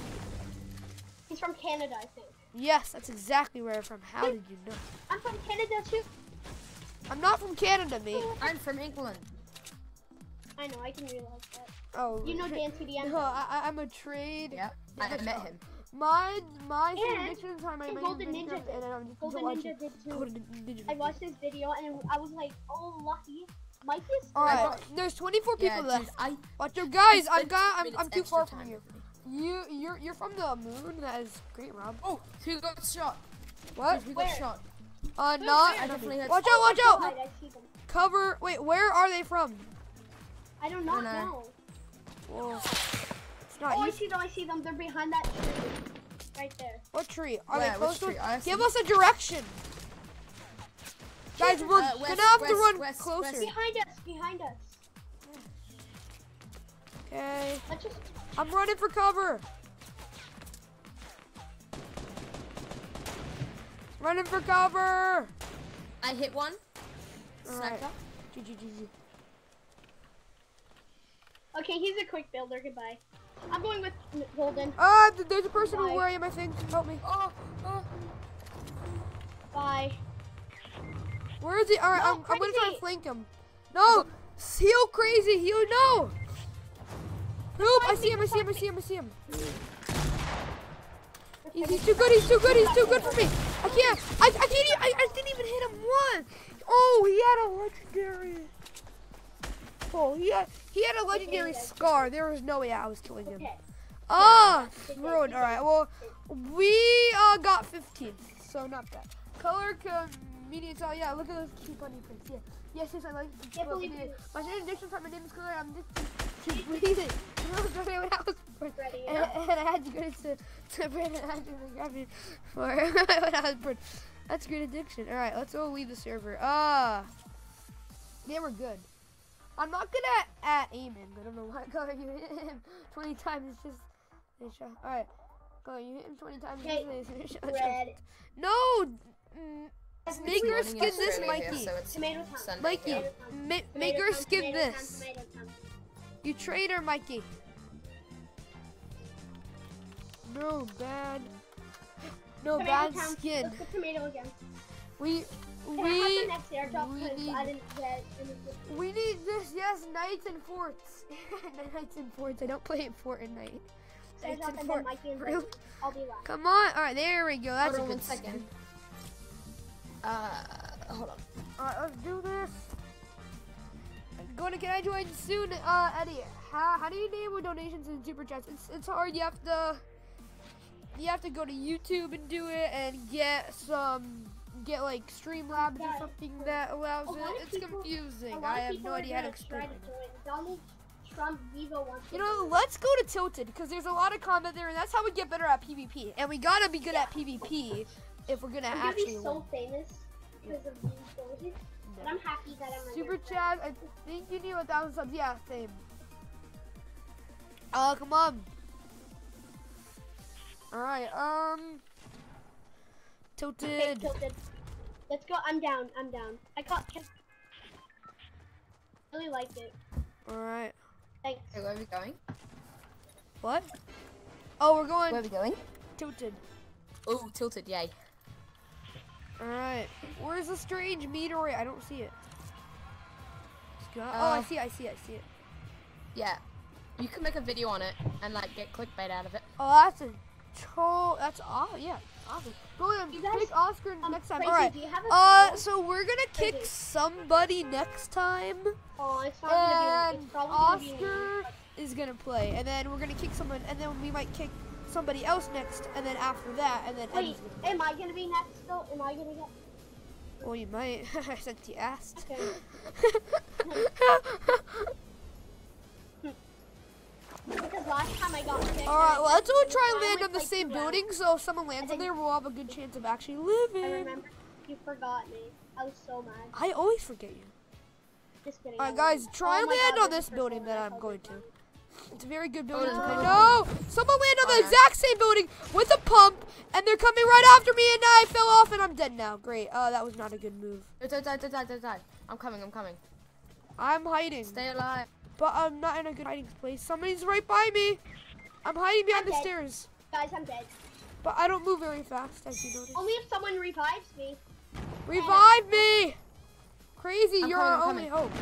He's from Canada, I think. Yes, that's exactly where I'm from. How did you know? I'm from Canada too. I'm not from Canada, mate. I'm from England. I know, I can realize that. Oh, You know Dan TDM. No, I, I- I'm a trade. Yep, I met him. My my And- addiction time. My and my Golden addiction Ninja time, and I'm just Golden Ninja did too. Golden Ninja. I watched this video and I was like, oh, lucky. Mike is. All I right, got- there's 24 people Yeah, left. dude, I Watch out, guys. I got. I'm, minutes I'm too far from time you. With me. You you're you're from the moon. That is great, Rob. Oh, who got shot? What? Dude, who got Where? shot? Uh, Wait, not. where? I definitely heard. Watch out! Watch out! God, I see. Cover. Wait, where are they from? I do not no. know. Whoa. It's not Oh, I see them. I see them. They're behind that tree. Right there. What tree? Are Yeah, they close to tree? us? I see. Give us a direction. Guys, we're Uh, gonna west, have to run west, closer. west. Behind us. Behind us. Okay. Let's just. I'm running for cover. Running for cover. I hit one. Alright. Sniper. GG, GG. Okay, he's a quick builder. Goodbye. I'm going with N- Golden. Ah, th- there's a person Bye. where I am, I think. Help me. Oh, oh. Bye. Where is he? Alright, No, I'm, I'm gonna try crazy. and flank him. No! Heal crazy! Heal, no! Poop! I see him, I see him, I see him, I see him. He's, he's too good, he's too good, he's too good for me. I can't, I, I can't even, I, I didn't even hit him once. Oh, he had a legendary. Oh, he had, he had a legendary scar. There was no way I was killing him. Ah, ruined. All right. Well, we uh got 15, so not bad. Color comedian style. Yeah, look at those cute bunny prints. Yeah. Yes, yes, I like. Yeah. My name is Dixon. My name is Color. I'm to breathing. You know, when I was born, Ready? and, and I had to go to to Brandon. I had to grab it for when I was born. That's great addiction. All right, let's go leave the server. Ah, they were good. I'm not good at, aiming. I don't know why. Color, you hit him 20 times. It's just. Just all right. Color, you hit him 20 times. Okay, it's Red. No. mm, Make her in this, here, Mikey. so it's Tomato time. Sunday Mikey, Tomato make her tomato this. tomato. You traitor, Mikey. No bad. No Tomato bad time. skin. Let's put tomato again. We Can I we have the next airdrop we need- I didn't get we need this. Yes, knights and forts. knights and forts. I don't play it Fortnite. Knights and and then fort. Mikey and Really? I'll be last. Come on. All right, there we go. That's Hold a good one skin. second. Uh, hold on. All right, let's do this. Going to can I join soon, uh, Eddie? How, how do you enable donations and super chats? It's it's hard. You have to you have to go to YouTube and do it, and get some get like Streamlabs or something that allows it. It's people- confusing. I have no idea how to explain it. Trump You know, let's go to Tilted because there's a lot of combat there, and that's how we get better at PvP. And we gotta be good at PvP if we're gonna gonna actually be win. so famous because of these stories. But I'm happy that I'm a Super Chad, I think you need a thousand subs. Yeah, same. Oh, come on. Alright, um. Okay, Tilted. tilted. Let's go. I'm down. I'm down. I got. Can, really liked it. Alright. Thanks. Okay, where are we going? What? Oh, we're going... Where are we going? tilted. Oh, tilted, yay. Alright. Where's the strange meteorite? I don't see it. Let's go. oh, I Uh, see, I see, I see it. Yeah. You can make a video on it and like get clickbait out of it. Oh, that's a troll. That's awesome. yeah, awesome. William, You guys- pick Oscar Um, next time. Crazy, Alright. do you have a Uh, so we're gonna kick Crazy. somebody next time. Oh, it's not gonna be. and It's probably gonna be. Oscar is gonna play, and then we're gonna kick someone, and then we might kick somebody else next, and then after that, and then Wait, am I gonna be next though? Am I gonna get? Well, you might, since you asked. Okay. Because last time I got. All right, well, let's all try and land on the same building, so if someone lands on there, we'll have a good chance of actually I living. remember you forgot me. I was so mad. I always forget you. Just kidding. All I guys, try Oh and land God, on this this is the building that I I'm going to. It's a very good building to no, no, No, someone landed on the Oh, exact same building with a pump, and they're coming right after me, and I fell off, and I'm dead now. Great. Uh, that was not a good move. Die, die, die, die, die, die, die. I'm coming, I'm coming. I'm hiding, Stay alive. but I'm not in a good hiding place. Somebody's right by me. I'm hiding behind the Okay. stairs, Guys, I'm dead. but I don't move very fast, as you noticed. Only if someone revives me. Revive me! Crazy, I'm you're coming, our I'm only coming. hope.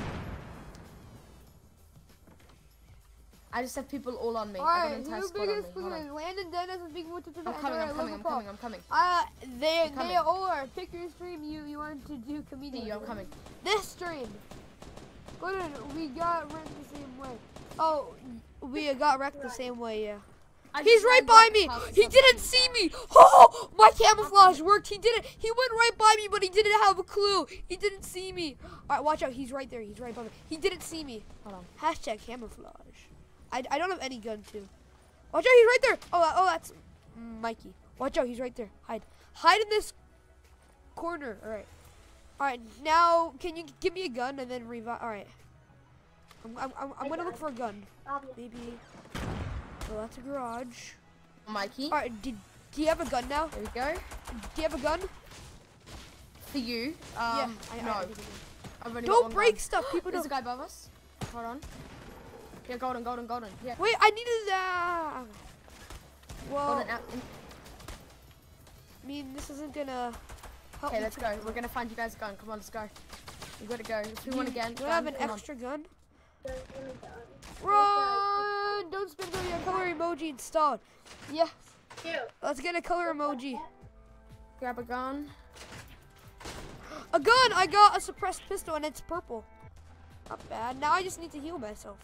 I just have people all on me. Alright, got an entire who squad on me. biggest Hold Landon Dennis is being with the I'm coming, I'm coming, I'm coming, I'm coming. Uh, they they are. Pick your stream you you want to do comedian. you, I'm coming. This stream. Go to we got wrecked the same way. Oh, we got wrecked the same way. Yeah. I He's right by me. He didn't see me. Oh, my camouflage worked. He didn't. He went right by me, but he didn't have a clue. He didn't see me. All right, watch out. He's right there. He's right by me. He didn't see me. Hold on. Hashtag camouflage. I, I don't have any gun too. Watch out. He's right there. Oh, uh, oh, that's Mikey. Watch out. He's right there. Hide. Hide in this corner. All right. All right. Now, can you give me a gun and then revive? All right. I'm, I'm, I'm, I'm gonna look for a gun. Maybe. Oh, that's a garage. Mikey, All right. Did, do you have a gun now? there we go. Do you have a gun? For you, yeah. um, I, no. I, I need a gun. I've only Don't break gun. stuff. People There's a don't. guy above us. Hold on. Yeah, golden, golden, golden. Yeah, Wait, I needed that. Uh, well, golden I mean, this isn't gonna help Okay, let's go. We're gonna find you guys a gun. Come on, let's go. We gotta go. If you want again, Do I have an come on. extra gun? Run! Don't spin through your color emoji installed. Yes. Two. Let's get a color emoji. Grab a gun. A gun! I got a suppressed pistol and it's purple. Not bad. Now I just need to heal myself.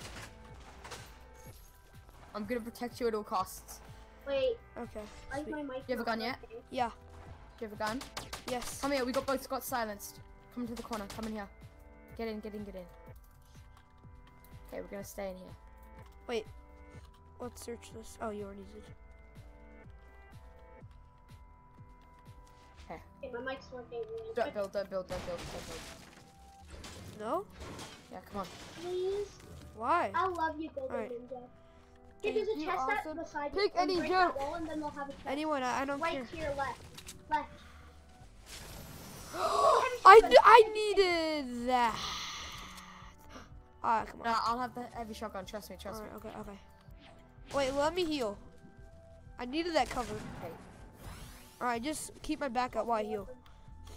I'm gonna protect you at all costs. Wait, Okay. why is my mic You have a gun yet? working? Yeah. Do you have a gun? Yes. Come here. We got both got silenced. Come to the corner. Come in here. Get in. Get in. Get in. Okay, we're gonna stay in here. Wait. Let's search this. Oh, you already did. Okay, my mic's working. Don't build. Don't build. Don't build. Don't build. No? Yeah, come on. Please. Why? I love you, Golden Alright. Ninja. Okay, there's a chest awesome. at beside Pick you. any break joke. that wall, and then we'll have a chest. Anyone? I, I don't Right care. here, left. Left. I, d- I needed that. Alright, ah, come on. No, I'll have the heavy shotgun. Trust me. Trust me. Okay, okay. Wait, let me heal. I needed that cover. Okay. Alright, just keep my back up while I heal.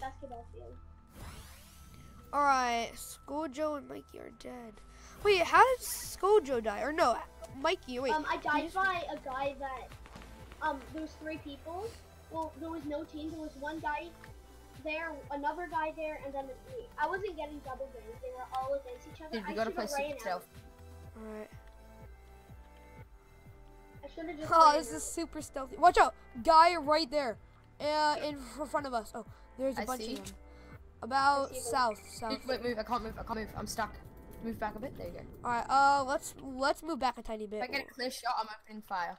Basketball field. Alright, Skulljo and Mikey are dead. Wait, how did Skulljo die? Or no, Mikey, wait. Um, I you died by a guy that, um, there was three people. Well, there was no team. There was one guy there, another guy there, and then me. I wasn't getting double games. They were all against each other. Dude, I you gotta play ran super stealth. Alright. I should have just. Oh, ran this is super stealthy. Watch out! Guy right there. Uh, in front of us. Oh, there's a I bunch see. of them. About I see them. south, south. Wait, move. I can't move. I can't move. I'm stuck. Move back a bit. There you go. Alright, uh, let's let's move back a tiny bit. If I get a clear shot, I'm opening fire.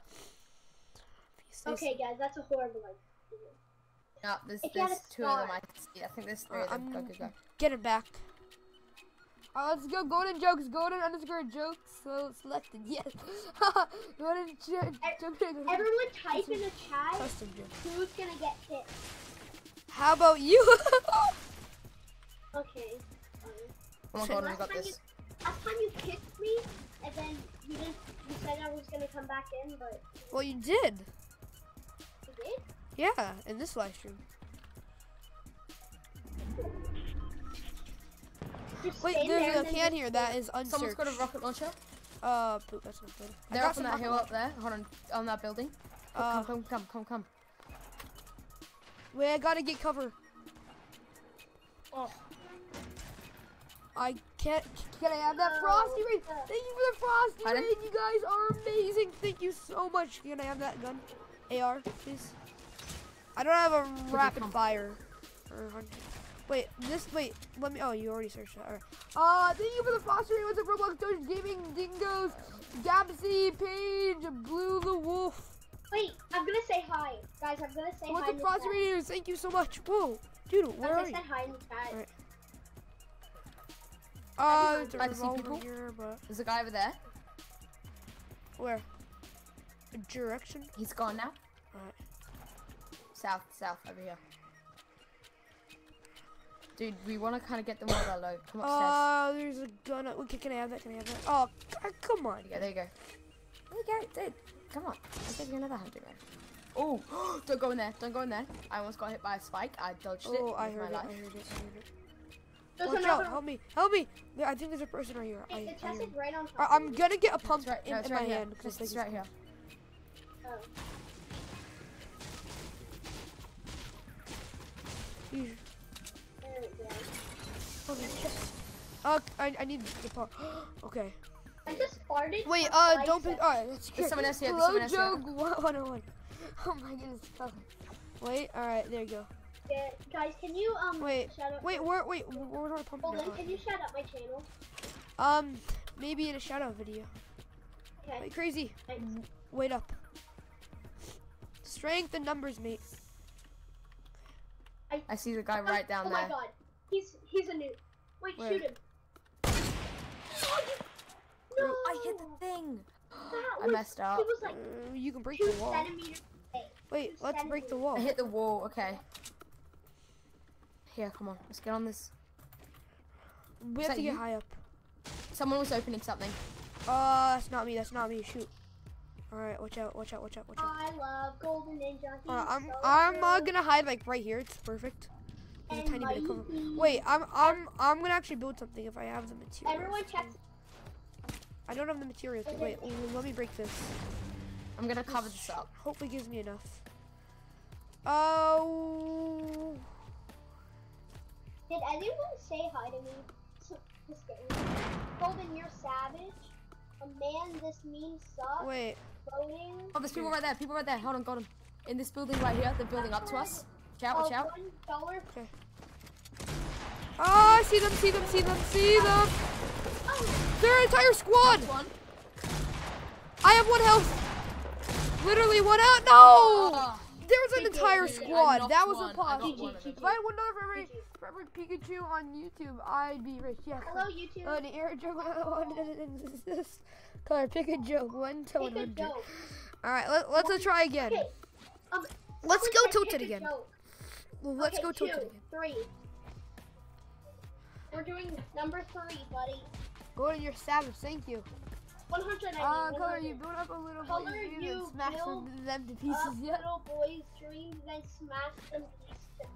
Okay, guys, that's a horrible idea. No, there's, If there's a two of them. I can see. I think there's three Uh, of them. Go, I'm- go, go. Get it back. Uh, let's go. Golden jokes. Golden underscore jokes. So selected. Yes. golden jo- joke. Everyone type in the chat Custom joke. who's gonna get hit. How about you? Okay. Um, Come on, Shit. Gordon, we last, got time you, this. Last time you kicked me, and then you didn't. You said I was gonna come back in, but well, you did. you did. Yeah, in this live stream. Just Wait, stand there's there a and then can just- here that is Someone's unsearched. got a rocket launcher. Uh, poop. That's not good. They're up on that hill up there. Hold on, on that building. Uh, Come, come, come, come, come. wait, I gotta get cover. Oh, I can't. Can I have that frosty rain? uh, Thank you for the frosty Pardon? rain. You guys are amazing. Thank you so much. Can I have that gun? AR, please. I don't have a rapid fire. Wait, this. Wait, let me. Oh, you already searched that. Alright. Uh, thank you for the frosty rain. What's up, Roblox Doge Gaming Dingoes? Gabsy Page, Blue the Wolf. Wait, I'm gonna say hi, guys. I'm gonna say What's hi. up, in frosty chat. raiders? Thank you so much. Whoa, dude, where Guys, are I you? said hi in the chat. Uh, Everyone- there's see people. here, but there's a guy over there. where? A direction? He's gone now. Alright. South, south, over here. Dude, we want to kind of get them they're low. Come upstairs. Uh, there's a gun. Okay, can I have that? Can I have that? Oh, c- come on. Yeah, there you go. There you go, dude. Come on. I'll give you another hundred, man. Oh, don't go in there. Don't go in there. I almost got hit by a spike. I dodged it. Oh, I with heard it. I heard it. I heard it. There's Watch another. out! Help me! Help me! There, I think there's a person right here. I, Hey, the I chest hear is him. right on top. I, of I'm gonna get a pump right, in, no, in right my here. hand because It's, it's right here. Oh. here. There we go. Uh, I, I need the pump. okay. I just farted. Wait, uh, five don't pick. Alright, let's There's someone else here, there's Blow someone else here. joke 101. Oh my goodness. Tyler. Wait, alright, there you go. Yeah, guys, can you um Wait, shout out? Wait, where, wait, where do I pump Hold it? on, can you shout out my channel? Um, maybe in a shout out video. Okay. Wait, crazy. Thanks. Wait up. Strength and numbers, mate. I see the guy right down oh there. Oh my god, he's he's a new. Wait, Where? shoot him. No, I hit the thing. That I was- messed up. He was like Uh, you can break two the wall. away. Wait, two let's break the wall. I hit the wall. Okay. Here, come on. Let's get on this. We Is have that to get you? high up. Someone was opening something. Uh, that's not me. That's not me. Shoot. All right, watch out. Watch out. Watch out. Watch out. I love Golden Ninja. He's Uh, I'm so I'm uh, gonna hide like right here. It's perfect. There's a tiny bit of cover. Wait, I'm I'm I'm gonna actually build something if I have the materials. Everyone checks. I don't have the materials. But wait, ooh, let me break this. I'm gonna cover this up. Hopefully, gives me enough. Oh. Did anyone say hi to me? S- Just kidding. Golden, you're savage. A man, this meme sucks. Wait. Voting. Oh, there's people right there. People right there. Hold on, him. In this building right here. They're building up to us. Watch out, watch out. Dollar. Oh, ah, I see them. See them. See them. See them. Oh, They're an entire squad. One. I have one health. Literally one out. No. Oh, There was an GG, entire squad. That was one. Impossible. got one of them. If I had one dollar for every for every Pikachu on YouTube, I'd be rich. Yeah. hello YouTube. Uh, the air joke one this color. Pick a joke. One to one Pick a hundred. joke. All right. Let, let's try again. Okay. Um, Let's go said tilted again. let's okay, go two, tilted again. Three. We're doing number three, buddy. Go to your savage. Thank you. 100. Uh, color. You build up a little Color, boy's dreams you and smash them, them to Up pieces. Yeah. little boys' dreams, then smash them to pieces.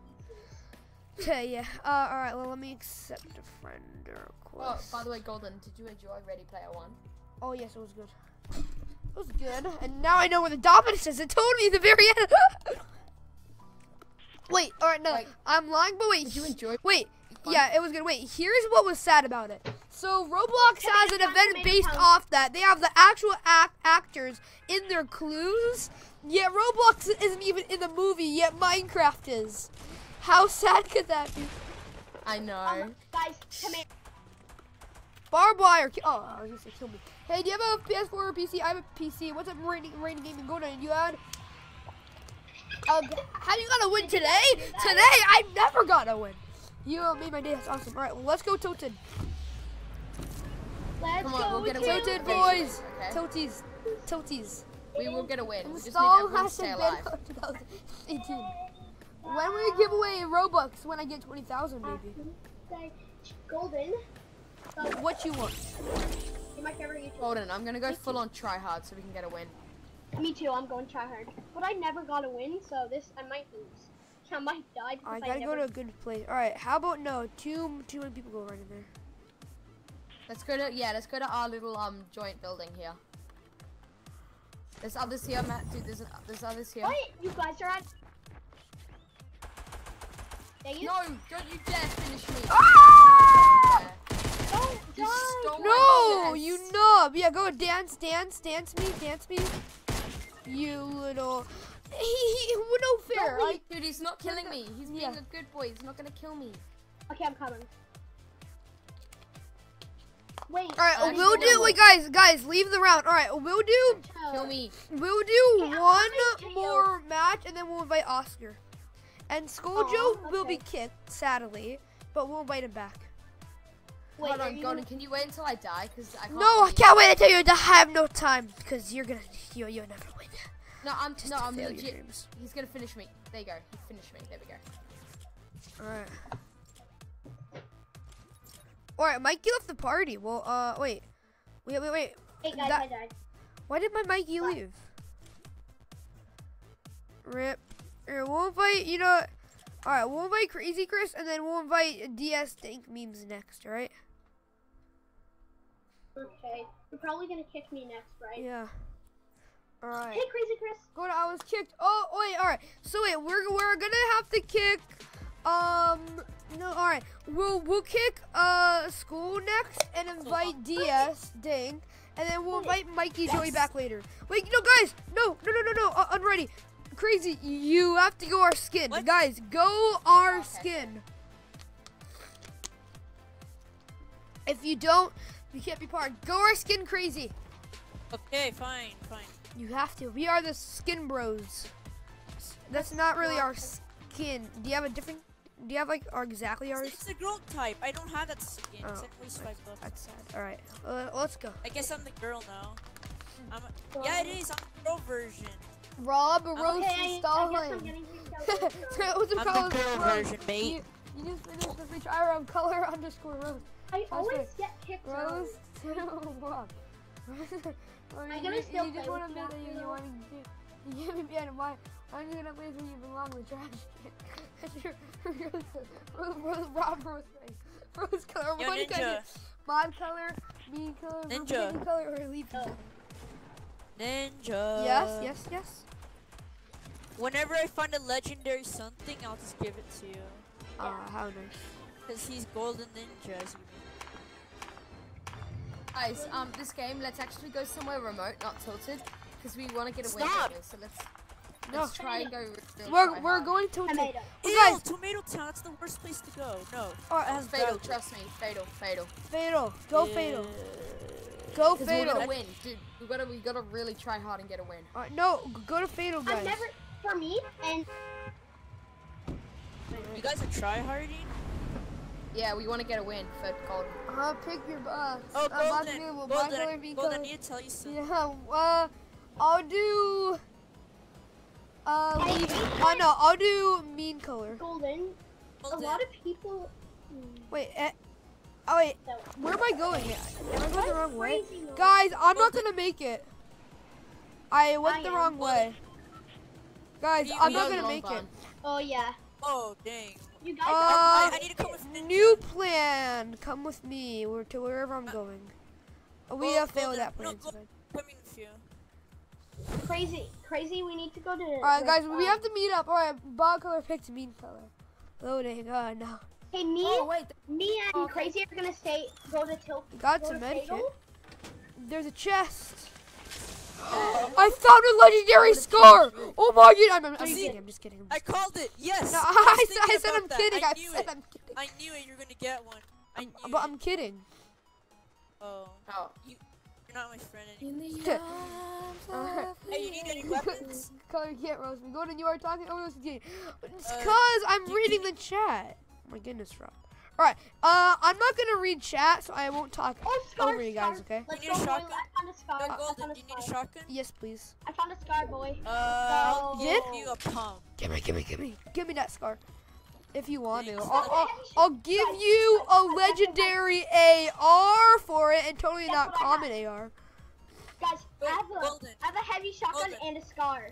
Okay. Yeah. Uh. All right. Well, let me accept a friend request. oh, by the way, Golden, did you enjoy Ready Player One? Oh yes, it was good. It was good. And now I know where the dominance is. It told me at the very end. wait, alright, no. Wait. I'm lying, but wait. Did you enjoy? Wait, Fun? yeah, it was good. Wait, here's what was sad about it. So Roblox has I an event based pound? off that. They have the actual act actors in their clues. Yet Roblox isn't even in the movie. Yet Minecraft is. How sad could that be? I know. Um, guys, come here. Barbed wire. Oh, I was gonna kill me. Hey, do you have a PS4 or PC? I have a PC. What's up, Rainy, Rainy Gaming? Go down. You had. Um, how you gonna win today? Today, I never gonna win. You uh, made my day. That's awesome. All right, well, let's go tilted. Let's Come on, go. we'll get a win. Tilted, boys. Okay. Tilties. Tilties. We will get a win. We just need everyone to stay alive. Banco 2018. When will you give away Robux? When I get 20,000, uh, maybe. Golden. What you want? you're my favorite YouTuber. Golden, I'm gonna go full on try hard so we can get a win. Me too. I'm going try hard, but I never got a win, so this I might lose. I might die because I I, gotta go never. to a good place. All right, how about no? Too too many people go right in there. Let's go to yeah. Let's go to our little um joint building here. There's others here, Matt. Dude, there's there's others here. Wait, you guys are at. Dang it. No, don't you dare finish me. Ah! Don't You die. stole No, chest. you nub. Yeah, go dance, dance, dance me, dance me. You little. He, he, no fair. Don't I, leave. Dude, he's not killing me. He's being Yeah. a good boy. He's not gonna kill me. Okay, I'm coming. Wait. all right, I we'll do. won't. Wait, guys, guys, leave the round. All right, we'll do. Kill me. We'll do Okay, one more match, and then we'll invite Oscar. And Skulljo Aw, will be kicked, sadly, but we'll invite him back. Wait, Hold are on, you Golden. Can you wait until I die? Cause I can't. No, I wait. can't wait until you die. I have no time because you're gonna, you, you'll never win. No, I'm Just no, I'm fail legit. He's gonna finish me. There you go. He finished me. There we go. All right. All right, Mikey left the party. Well, uh, wait, wait, wait, wait. Hey guys, that- I died. Why did my Mikey What? leave? Rip. We'll invite, you know, all right, we'll invite Crazy Chris, and then we'll invite DS Dank memes next. All right? Okay. You're probably gonna kick me next, right? Yeah. All right. Hey, Crazy Chris. Go to, I was kicked. Oh, wait, all right. So wait, we're we're gonna have to kick. Um, no, all right. We'll we'll kick uh school next and invite DS Dink, and then we'll invite Mikey Joey back later. Wait, no, guys, no, no, no, no, no, uh, unready. Crazy, you have to go our skin, What? guys. Go our Okay. skin. If you don't, you can't be part. Go our skin, crazy. Okay, fine, fine. You have to. We are the skin bros. That's not really our skin. Do you have a different? Do you have like our exactly ours? it's the girl type. I don't have that skin. Oh, It's at least five bucks. That's sad. All right, uh, let's go. I guess I'm the girl now. I'm a, yeah, it is. I'm the girl version. Rob Okay, Rose I, I guess I'm Stalin. getting kicked out. so- What's the I'm color? the girl version, mate. You, you just finished the free trial round color underscore rose. I always right. get kicked. Rose to Rob. I'm you, gonna you, still you just want to with admit that you you, want to you give me behind why I'm just gonna place where you belong in the trash can. That's your Rose, Rose, Rob Rose face. Rose color, Yo, mod Ninja. color, mod color, mean color, Ninja. Ninja. color, or leaf color. Ninja. Yes, yes, yes. Whenever I find a legendary something, I'll just give it to you. Ah, how nice. Cause he's golden ninja. As you Guys, um, this game, let's actually go somewhere remote, not tilted, because we want to get a win. Stop. here, So let's No, let's try and go. real we're we're hard. going to. I made it. Well, Ew, guys, Tomato Town. That's the worst place to go. No. Alright, That has Fatal, bad- trust me, fatal, fatal. fatal. Go Yeah. fatal. Go Because we're fatal. gonna win, dude. We gotta, we gotta really try hard and get a win. Alright, no, go to fatal, guys. I've never, for me, and You guys are tryharding? Yeah, we want to get a win for golden. Uh, pick your uh. Oh, uh, my golden. name will- my Golden, color I, golden, I need to tell you something. Yeah, uh, I'll do. Uh, Hey, leaf. Oh no, I'll do mean color. golden, a lot of people. hmm, Wait, eh, oh wait, So, where am I going? Am I going the wrong way? crazy, Guys, I'm not gonna make it. I went I the am. wrong way. Guys, You- I'm you not gonna long make it. oh yeah, Oh, dang. you guys. Uh, I, I need to come with ninja. New plan. Come with me. Or to wherever I'm Uh, going. Oh, we well, have failed golden- that no, plan. go- tonight. Come crazy, crazy. We need to go to. All right, the, guys, we um, have to meet up. All right, Bob color picked mean color. Loading. Oh no. Hey, me, Oh wait, me and okay. crazy are gonna stay. Go to tilt. Got go some to medkit. Fatal. There's a chest. I found a legendary scar. Oh my god! I'm, I'm, I'm just kidding. I'm just kidding. I'm I called it. Yes. no, I, I, said- I said I'm that. kidding. I I, knew said it. I'm kidding. I knew it. You're gonna get one. I knew But it. I'm kidding. Oh, oh. you're not my friend anymore. In the arms Alright. Hey, you need any weapons? Color you can't roast me. Go to you are talking. Oh, it's It's Uh, cause I'm reading the chat. Oh my goodness, Rob. All right. Uh, I'm not gonna read chat, so I won't talk Oh, scar, over you guys. Okay? Let's You need a shotgun? I found a scar. No, golden. Do you need a shotgun? Yes, please. I found a scar, boy. Uh, I'll give Did? you a pump. Give me, give me, give me, give me that scar. If you want to, I'll, I'll, I'll give you a legendary AR for it, and totally That's not common AR. Guys, I have a, have a heavy shotgun Golden. and a scar.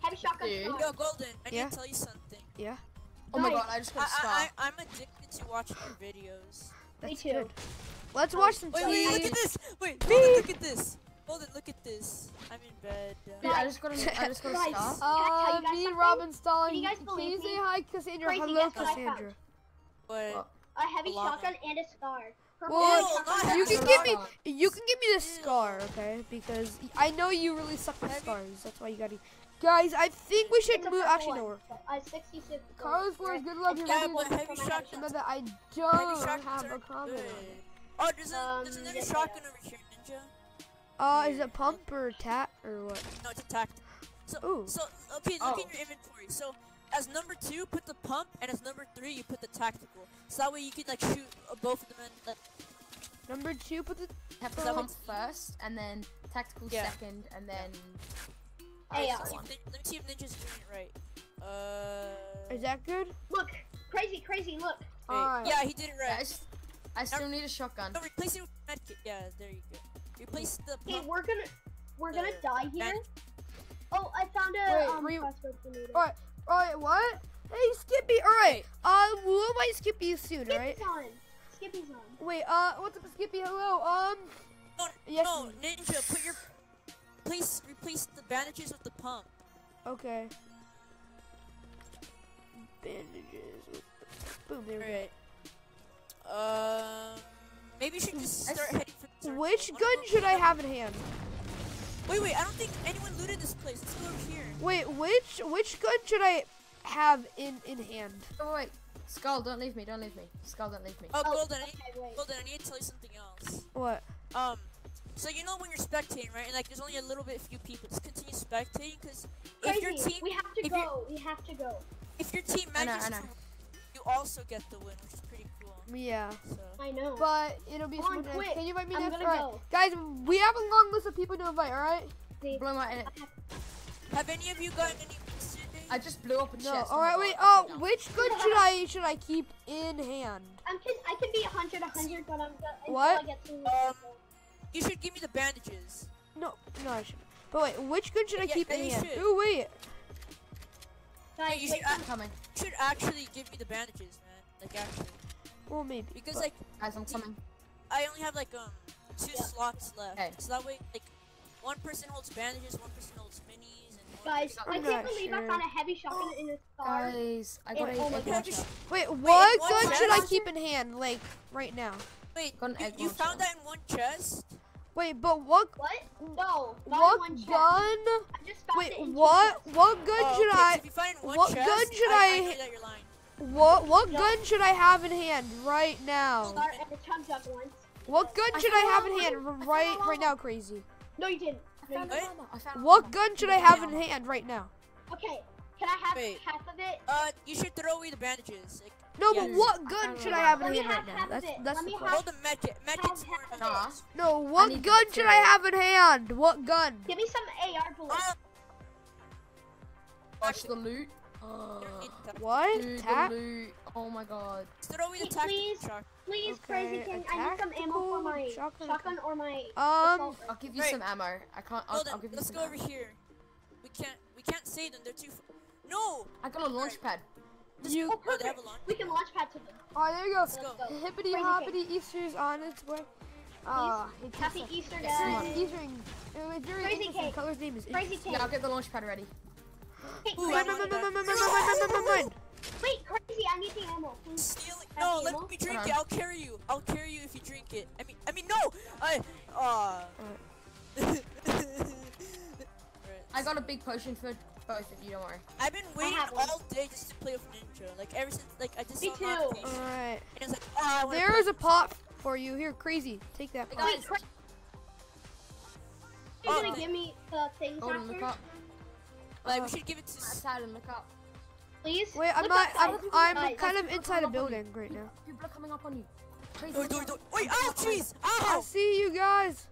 Heavy shotgun Dude. scar. Yo, golden. I need Yeah? to tell you something. Yeah, Oh my god, I just got a I, scar. I, I, I'm addicted to watching your videos. that's too. good. Let's watch some Wait, wait, look at this. Wait, golden, look at this. Golden, look at this. I'm in bed. Dude, I just got a, I just got a Guys. scar. Can I tell Uh, me, something? Robin Stalin. Can you guys Can believe you say hi, Cassandra? Crazy, Hello, guess what Cassandra. What? A heavy A shotgun and a scar. Purple Well, heavy Ew, shotgun. not You can give me, you can give me the scar, okay? Because I know you really suck with scars. That's why you gotta. Guys, I think we should move. Actually, no. one. Uh, 66. Carlos scores. Good luck. You're Yeah, ready but heavy shotguns. Remember I don't have a comment. Oh, there's, a, there's Um, another shotgun over here, Ninja. Uh, is it pump or tat or what? No, it's a tactical. So, Ooh. so okay, look Oh. in your inventory. So, as number two, put the pump, and as number three, you put the tactical. So that way you can like shoot uh, both of them. And, like, Number two, put the. Have So the pump first, and then tactical Yeah. second, and then. Hey, and uh, let's, so see if Nin- let me see if Ninja's doing it right. Uh. Is that good? Look, crazy, crazy. Look. wait. Yeah, he did it Yeah, I, right. s- I still need a shotgun. No, replace it with medkit. Yeah, there you go. Replace the Hey, pump. we're gonna, we're gonna die here. and- Oh, I found a Wait, um re- crossroads grenade. Alright, alright, what? Hey, Skippy. Alright. Uh, we'll might Skippy soon, alright? Skippy's on. Skippy's on. Wait, uh, what's up, Skippy? Hello. Um, No, yes. no, Ninja, put your. Place, replace the bandages with the pump. Okay. Bandages. with the- Boom. There we go. Alright. Um. Maybe you should just start s- heading for the which gun them- should I have in hand? Wait, wait. I don't think anyone looted this place. Let's go over here. Wait, which which gun should I have in in hand? Oh wait, Skull, don't leave me, don't leave me. Skull, don't leave me. Oh, Oh, Golden, I need, wait. Golden, I need to tell you something else. What? Um, so you know when you're spectating, right? And like, there's only a little bit few people. Just continue spectating, because if your team, we have to if you're- go. We have to go. if your team I know, manages I know. to, you also get the win, which is pretty cool. Yeah. So. I know. But it'll be Come on, someone Can you invite me I'm next? gonna Alright. go. Guys, we have a long list of people to invite, alright? See, Blow my. eh, Have any of you gotten any? I just blew up a No. chest. oh Alright, wait. Oh, no. which gun should I should I keep in hand? I'm can, I can be 100, 100, but I'm go- until What? I get to Um, You should give me the bandages. No, no, I should. But wait, which gun should I keep yeah, in you hand? should. Ooh, wait. Guys, you wait, should, I'm coming, you should actually give me the bandages, man. Like actually, Well, maybe. because but- like guys. I'm coming. I only have like um two Yeah. slots left. Okay. So that way, like one person holds bandages, one person holds minis, and one guys, I can't not believe I found a heavy shotgun in a star. Guys, I got Oh a my egg God. launcher. Wait, what one gun should I keep in hand? Like right now. Wait, Got an you, egg you found that in one chest? Wait, but what? What? No, not What in one gun? I just found Wait, it in what? What gun Oh, should okay, so I? if you find one what chest, gun should I, I I- know that you're lying. What what No. gun should I have in hand right now? Star and the chug jug once. What gun I should I have in hand I r- right right now? Crazy. No, you didn't. I No, you found What? a llama, I found a What llama. gun should I have in hand right now? Okay, can I have Wait. half of it? Uh, you should throw away the bandages. Like, No, Yeah. but what gun found should I have in hand right now? That's that's Let the question. hold the medkit. Medkit's more. have- No, what gun should I have in hand? What gun? Give me some AR bullets. Uh, Watch the loot. You don't need that. What? Dude, the Tap? loot. Oh my god. Throw away the Please, tactical please. shock. Please, Okay, Crazy King, I need some ammo for my tactical shotgun. shotgun or my Um, I'll give you Right. some ammo. I can't. I'll, Hold I'll on, give you let's some go over here. We can't, we can't save them. They're too. F- no. I got a launch pad. You. Oh, Oh, they have perfect. a launch. We can launch pad to them. Oh, there you go. Let's go. go. Hippity Crazy hoppity Easter's on its way. Ah, it's Happy Easter, Yes, come on. guys. Easter egg. Uh, It's very Crazy interesting. cake. Color's name is Crazy. King. Yeah, I'll get the launch pad ready. Hey, Ooh, Crazy- I. Wait, Crazy, I need the ammo. Steal it. No, let ammo? me drink Hold it. I'll carry you. I'll carry you if you drink it. I mean, I mean, no. I. Uh. I got a big potion for both of you. Don't worry. I've been waiting have all day just to play with Ninja. Like ever since, like I just Me saw too. notification, Alright. and it's like, oh, I wanna There play is a pot for you. Here, crazy. Take that pot. guys, Cra- Oh, You're gonna thank- give me the things Golden, after, up. Like we uh-huh. should give it to. s- Outside and look up. please? Wait, I'm not. I'm, outside. I'm Guys, kind of inside a up on you. building right now. People are coming up on you. Crazy. Wait, look wait, wait, wait, oh, jeez! I Ow! see you guys.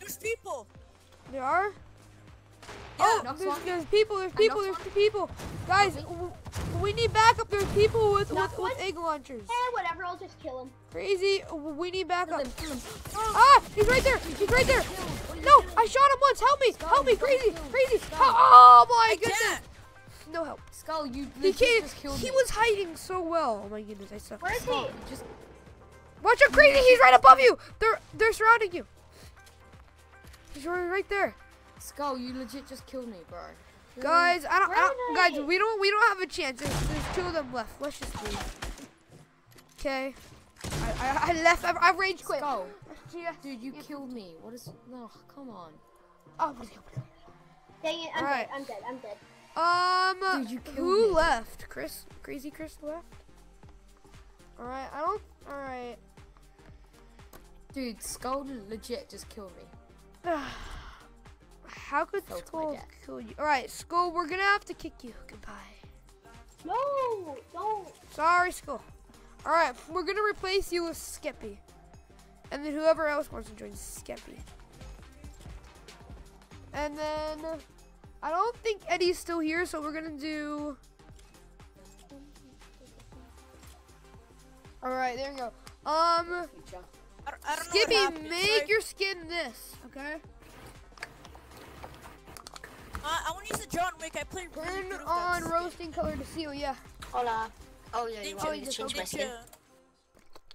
There's people! There are. Yeah, Oh, there's, there's people. There's people. There's people. Guys, we need backup. There's people with with, with egg launchers. Eh, whatever, I'll just kill him. Crazy. We need Kill backup. him, kill him. Ah, he's right there. He's right there. What are you No. I shot him once. Help me. Skull, Help me. Crazy. Crazy. Oh my I goodness. can't! No help. Skull, you He can't. just killed He me. was hiding so well. Oh my goodness, I suck. Where is Skull, he? just Watch out, crazy! He's right above you. They're they're surrounding you. He's right right there, Skull, you legit just killed me, bro. guys. I don't, I don't guys. We don't we don't have a chance. There's, there's two of them left. Let's just leave. Okay. I, I I left. I, I rage quit. Skull, Yeah. dude, you killed me. What is? No, come on. Oh, let's go. Dang it, I'm Alright. dead, I'm dead, I'm dead. Um, Dude, you who me. left? Chris, crazy Chris left. All right, I don't. All right. Dude, Skull legit just killed me. How could Fell to my Skull death. kill you? All right, Skull, we're gonna have to kick you. Goodbye. No, don't. Sorry, Skull. All right, we're gonna replace you with Skippy, and then whoever else wants to join Skippy. And then I don't think Eddie's still here, so we're gonna do. All right, there you go. Um, I don't, I don't Skippy, make your skin this, okay? Uh, I want to use the John Wick. I played really Turn good on that roasting color to seal, yeah. Hola. Oh yeah, you Ninja, want me to change my skin? Ninja,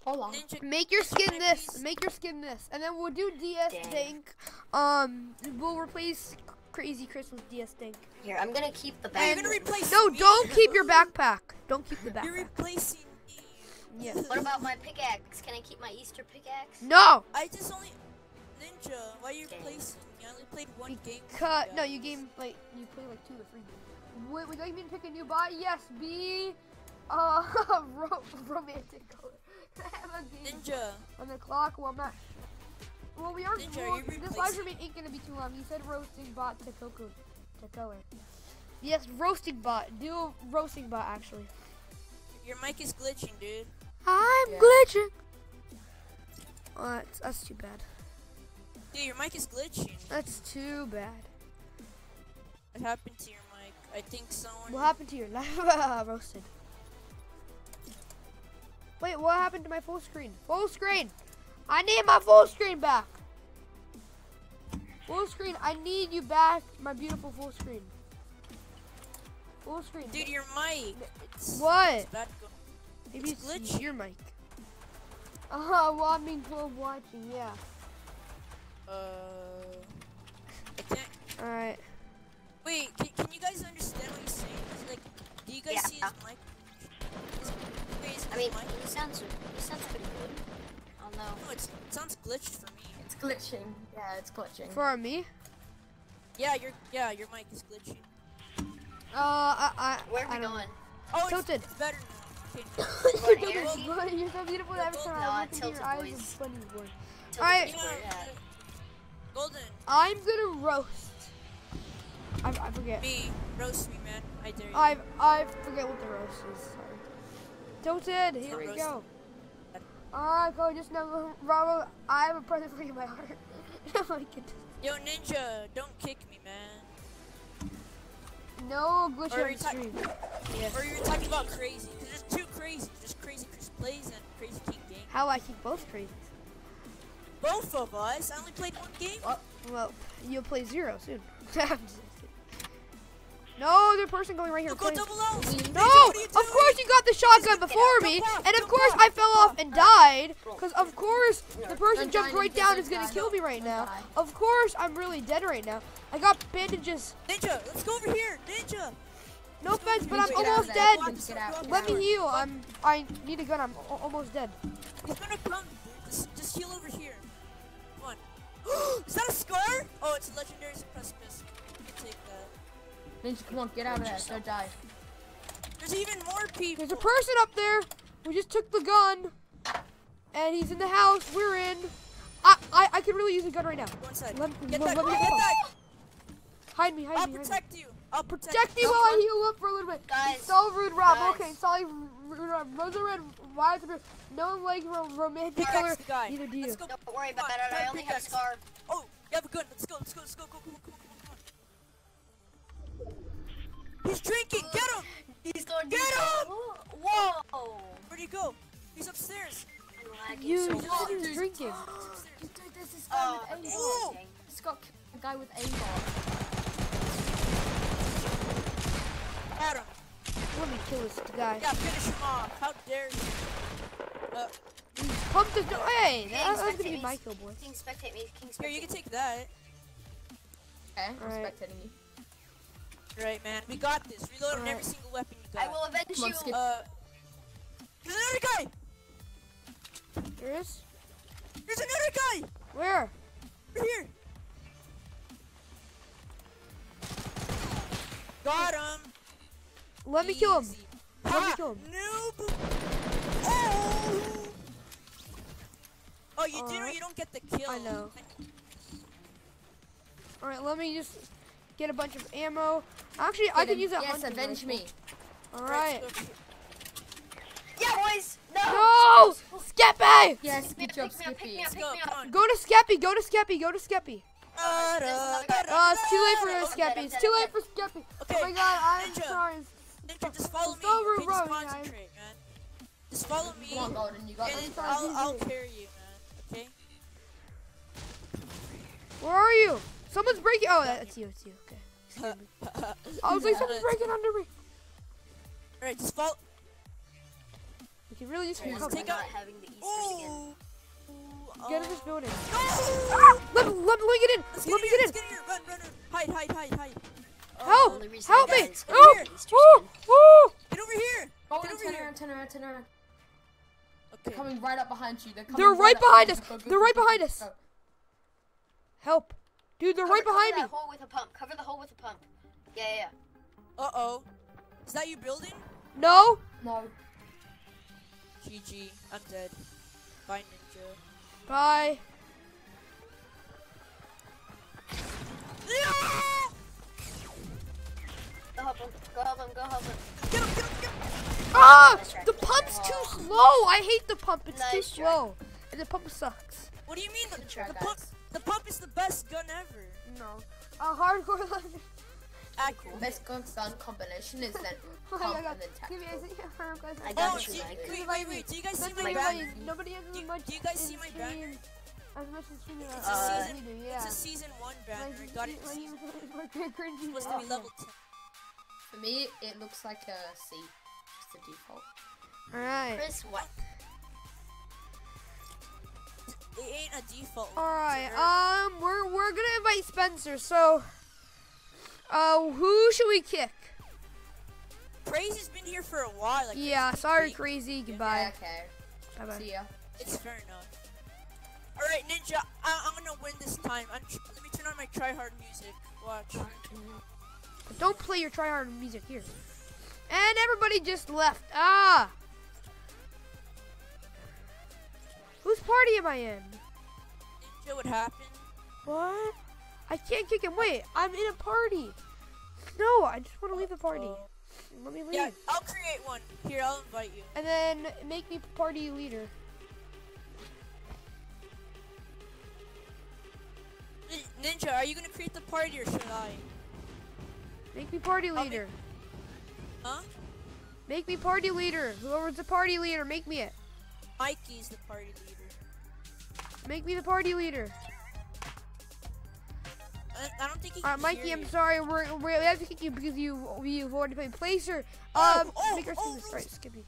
Hola. Ninja, Make your skin this. please- Make your skin this, and then we'll do DS Dang. Dink. Um, we'll replace Crazy Chris with DS Dink. Here, I'm gonna keep the You're bag. gonna replace No, me. don't keep your backpack. Don't keep the backpack. You're backpack. replacing me. Yes. What about my pickaxe? Can I keep my Easter pickaxe? No. I just only. Ninja, why are you Game. placing? You only played one game. Cut. No, you game like you play like two or three games. Wait, would you like me to pick a new bot? Yes. B. Uh, ro- romantic color. Have a game Ninja. on the clock. Well, I'm not. Well, we are. Ninja, well, this live replacing- stream ain't gonna be too long. You said roasting bot to Coco to color. Yes, roasting bot. Do a roasting bot actually. Your mic is glitching, dude. I'm Yeah. glitching. Oh, that's, that's too bad. Dude, your mic is glitching. That's too bad. What happened to your mic? I think someone. What happened to your live roasted? Wait, what happened to my full screen? Full screen! I need my full screen back! Full screen, I need you back, my beautiful full screen. Full screen. Dude, your mic. It's, What? It's Maybe it's it's glitchy. your mic. Uh huh, well, I mean, well, watching, yeah. Uh. I can't. Alright. Wait, can, can you guys understand what he's saying? Is, like, do you guys Yeah. see his mic? Is, wait, is I his mean, mic? he sounds he sounds pretty good. I don't know. No, it's, it sounds glitched for me. It's glitching. Yeah, it's glitching. For me? Yeah, your yeah, your mic is glitching. Uh, I, I, Where are we don't going? Oh, it's, Tilted. it's better now. Okay. You're so- beautiful every time I look into your eyes boys. and funny boy. Alright. me where we're at. Golden, I'm gonna roast. I, I forget. me, roast me, man. I dare you. I I forget what the roast is. Sorry. Tilted. Here we go. Alright, go. Just know, Robert. I have a present for you in my heart. oh my goodness. Yo, Ninja, don't kick me, man. No glitch Or on stream. Yes. Or you were talking about crazy. Cause there's two crazy. There's crazy Chris plays and crazy King game. How I keep both crazy. Both of us. I only played one game. Well, you'll play zero soon. I'm just kidding. no, there's a person going right here. Go, go double L's. Ninja, No, what are you of course you got the shotgun before me, Jump off, and of course off, I fell off jump and died, because of course the person Don't jumped right down don't is gonna kill me right now. die. Of course I'm really dead right now. I got bandages. Ninja, let's go over here. Ninja. No offense, but I'm Get out almost dead. Out. Let me out. heal. I'm. I need a gun. I'm almost dead. He's gonna come. Just, just heal over here. Is that a scar? Oh, it's a legendary precipice. You can take that. Ninja, come on, get out of there. Don't die. There's even more people. There's a person up there who just took the gun, and he's in the house. We're in. I I, I could really use a gun right now. Go inside. Let, Get let- that. let me Get that. Hide me. Hide me. I'll me. hide me. protect you. I'll protect, Protect me you. while I heal up for a little bit. Guys, So rude, Rob. guys. Okay, sorry, rude, Rob. Rosa Red, why is it no one like ro- romantic Pickaxe color? the guy. Neither do you. Let's go. Don't worry about on, it. I grab only have a scar. Oh, you have a gun. Let's go. Let's go. Let's go. Go. Come on. Come on. Come on. Come on. He's drinking. Get him. He's going Get him! Whoa! Where'd he go? He's upstairs. You so oh. just hard. didn't drinking. Dude, there's this guy Oh, with aimbot. Ooh. lagging. He's got a guy with aimbot. Got him. Let me kill this guy. Yeah, finish him off. How dare you? Uh, Pump this. No, hey, Hey, that, that's gonna spectate be me. my kill, boy. King spectate me. King here, you spectate can take that. Okay, I'm Alright. spectating you. Right, man. We got this. Reload on every single weapon you got. I will avenge Come on, you. skip. Uh, there's another guy. There is. There's another guy. Where? Over here. Got him. Let me kill him. Easy. Let me kill him. Noob. Oh. Oh, you do. Alright. You don't get the kill. I know. All right, let me just get a bunch of ammo. Actually, I can him. use that. Yes, hunting avenge rifle. me. All right. Yeah, boys. No. No, Skeppy! Yes, good me up, job, pick me up, pick Skippy. me up, pick go. me up. Go to Skeppy. Go to Skeppy. Go to Skeppy. Uh, There's another guy. Uh, it's too late for I'm this, dead, Skeppy. It's too late for Skeppy. Okay. Oh my God, I'm sorry. Ninja, just follow me. Over, okay, bro, just guys. concentrate, man. Just follow me. Come on, Golden, you got and this. I'll, I'll carry you, man. Okay? Where are you? Someone's breaking. Oh, that's you. It's you. Okay. I was like, someone's breaking under me. Alright, just follow. You can really use some Alright, cover. take out- having the Easters. Ooh. Ooh, Get in uh, this building. No! Let me, let me, let me get in. Let's Let get me in here, get in. let's get in here. Run, run, run. Hide, hide, hide, hide. Help! Only Help me! died is 'cause Oh! I had the Easter Oh! Oh! Get over here. Golden, Get over turn here. around, turn around, turn around. Okay. They're coming right up behind you. They're, coming They're right up behind us. Go, go, They're go, right go, behind us. Help. Dude, they're Cover, right behind cover me. that hole with a pump. Cover the hole with a pump. Yeah, yeah, yeah. Uh oh. Is that you building? No? No. GG. I'm dead. Bye, Ninja. Bye. Go help him. Go help him. Go help him. Get him, get him, get him. Ah! ah the pump's too slow. I hate the pump. It's Nice too try. slow. And the pump sucks. What do you mean? The, Good try, the pump, the pump is the best gun ever. No. A hardcore legend. Accurate. Ah, best gun gun combination is oh then Oh pump my god. and then Give me tactical. a second for. I Oh, got do you, you, Mike. wait, wait, wait. Do you guys see That's my my banner? Nobody has Do much do you guys see my banner? As much as streaming It's as a I season- do, yeah. It's a uh, season one banner. Like, Got it. like, Season like, like, cringy, supposed to be level 10. For me, it looks like a C. Just the default. Alright. Chris, what? It ain't a default. Alright, um, we're we're gonna invite Spencer. So, uh, who should we kick? Crazy's been here for a while. Like, Yeah, sorry, big. crazy. Yeah, Goodbye. okay. Bye bye. See ya. It's fair enough. Alright, Ninja, I- I'm gonna win this time. I'm tr- let me turn on my tryhard music. Watch. Don't play your tryhard music here. And everybody just left. Ah. Whose party am I in? Ninja, what happened? What? I can't kick him. Wait, I'm in a party. No, I just want to leave the party. Let me leave. Yeah, I'll create one. Here, I'll invite you. And then make me party leader. Ninja, are you gonna create the party or should I? Make me party I'll make- leader. Huh? Make me party leader. Whoever's the party leader, make me it. Mikey's the party leader. Make me the party leader. I, I don't think he Uh, Mikey, I'm you. sorry. We're, we're, we have to kick you because you you've already played Placer. Um, Oh, oh, make our oh, Skippy. Right, Skippy.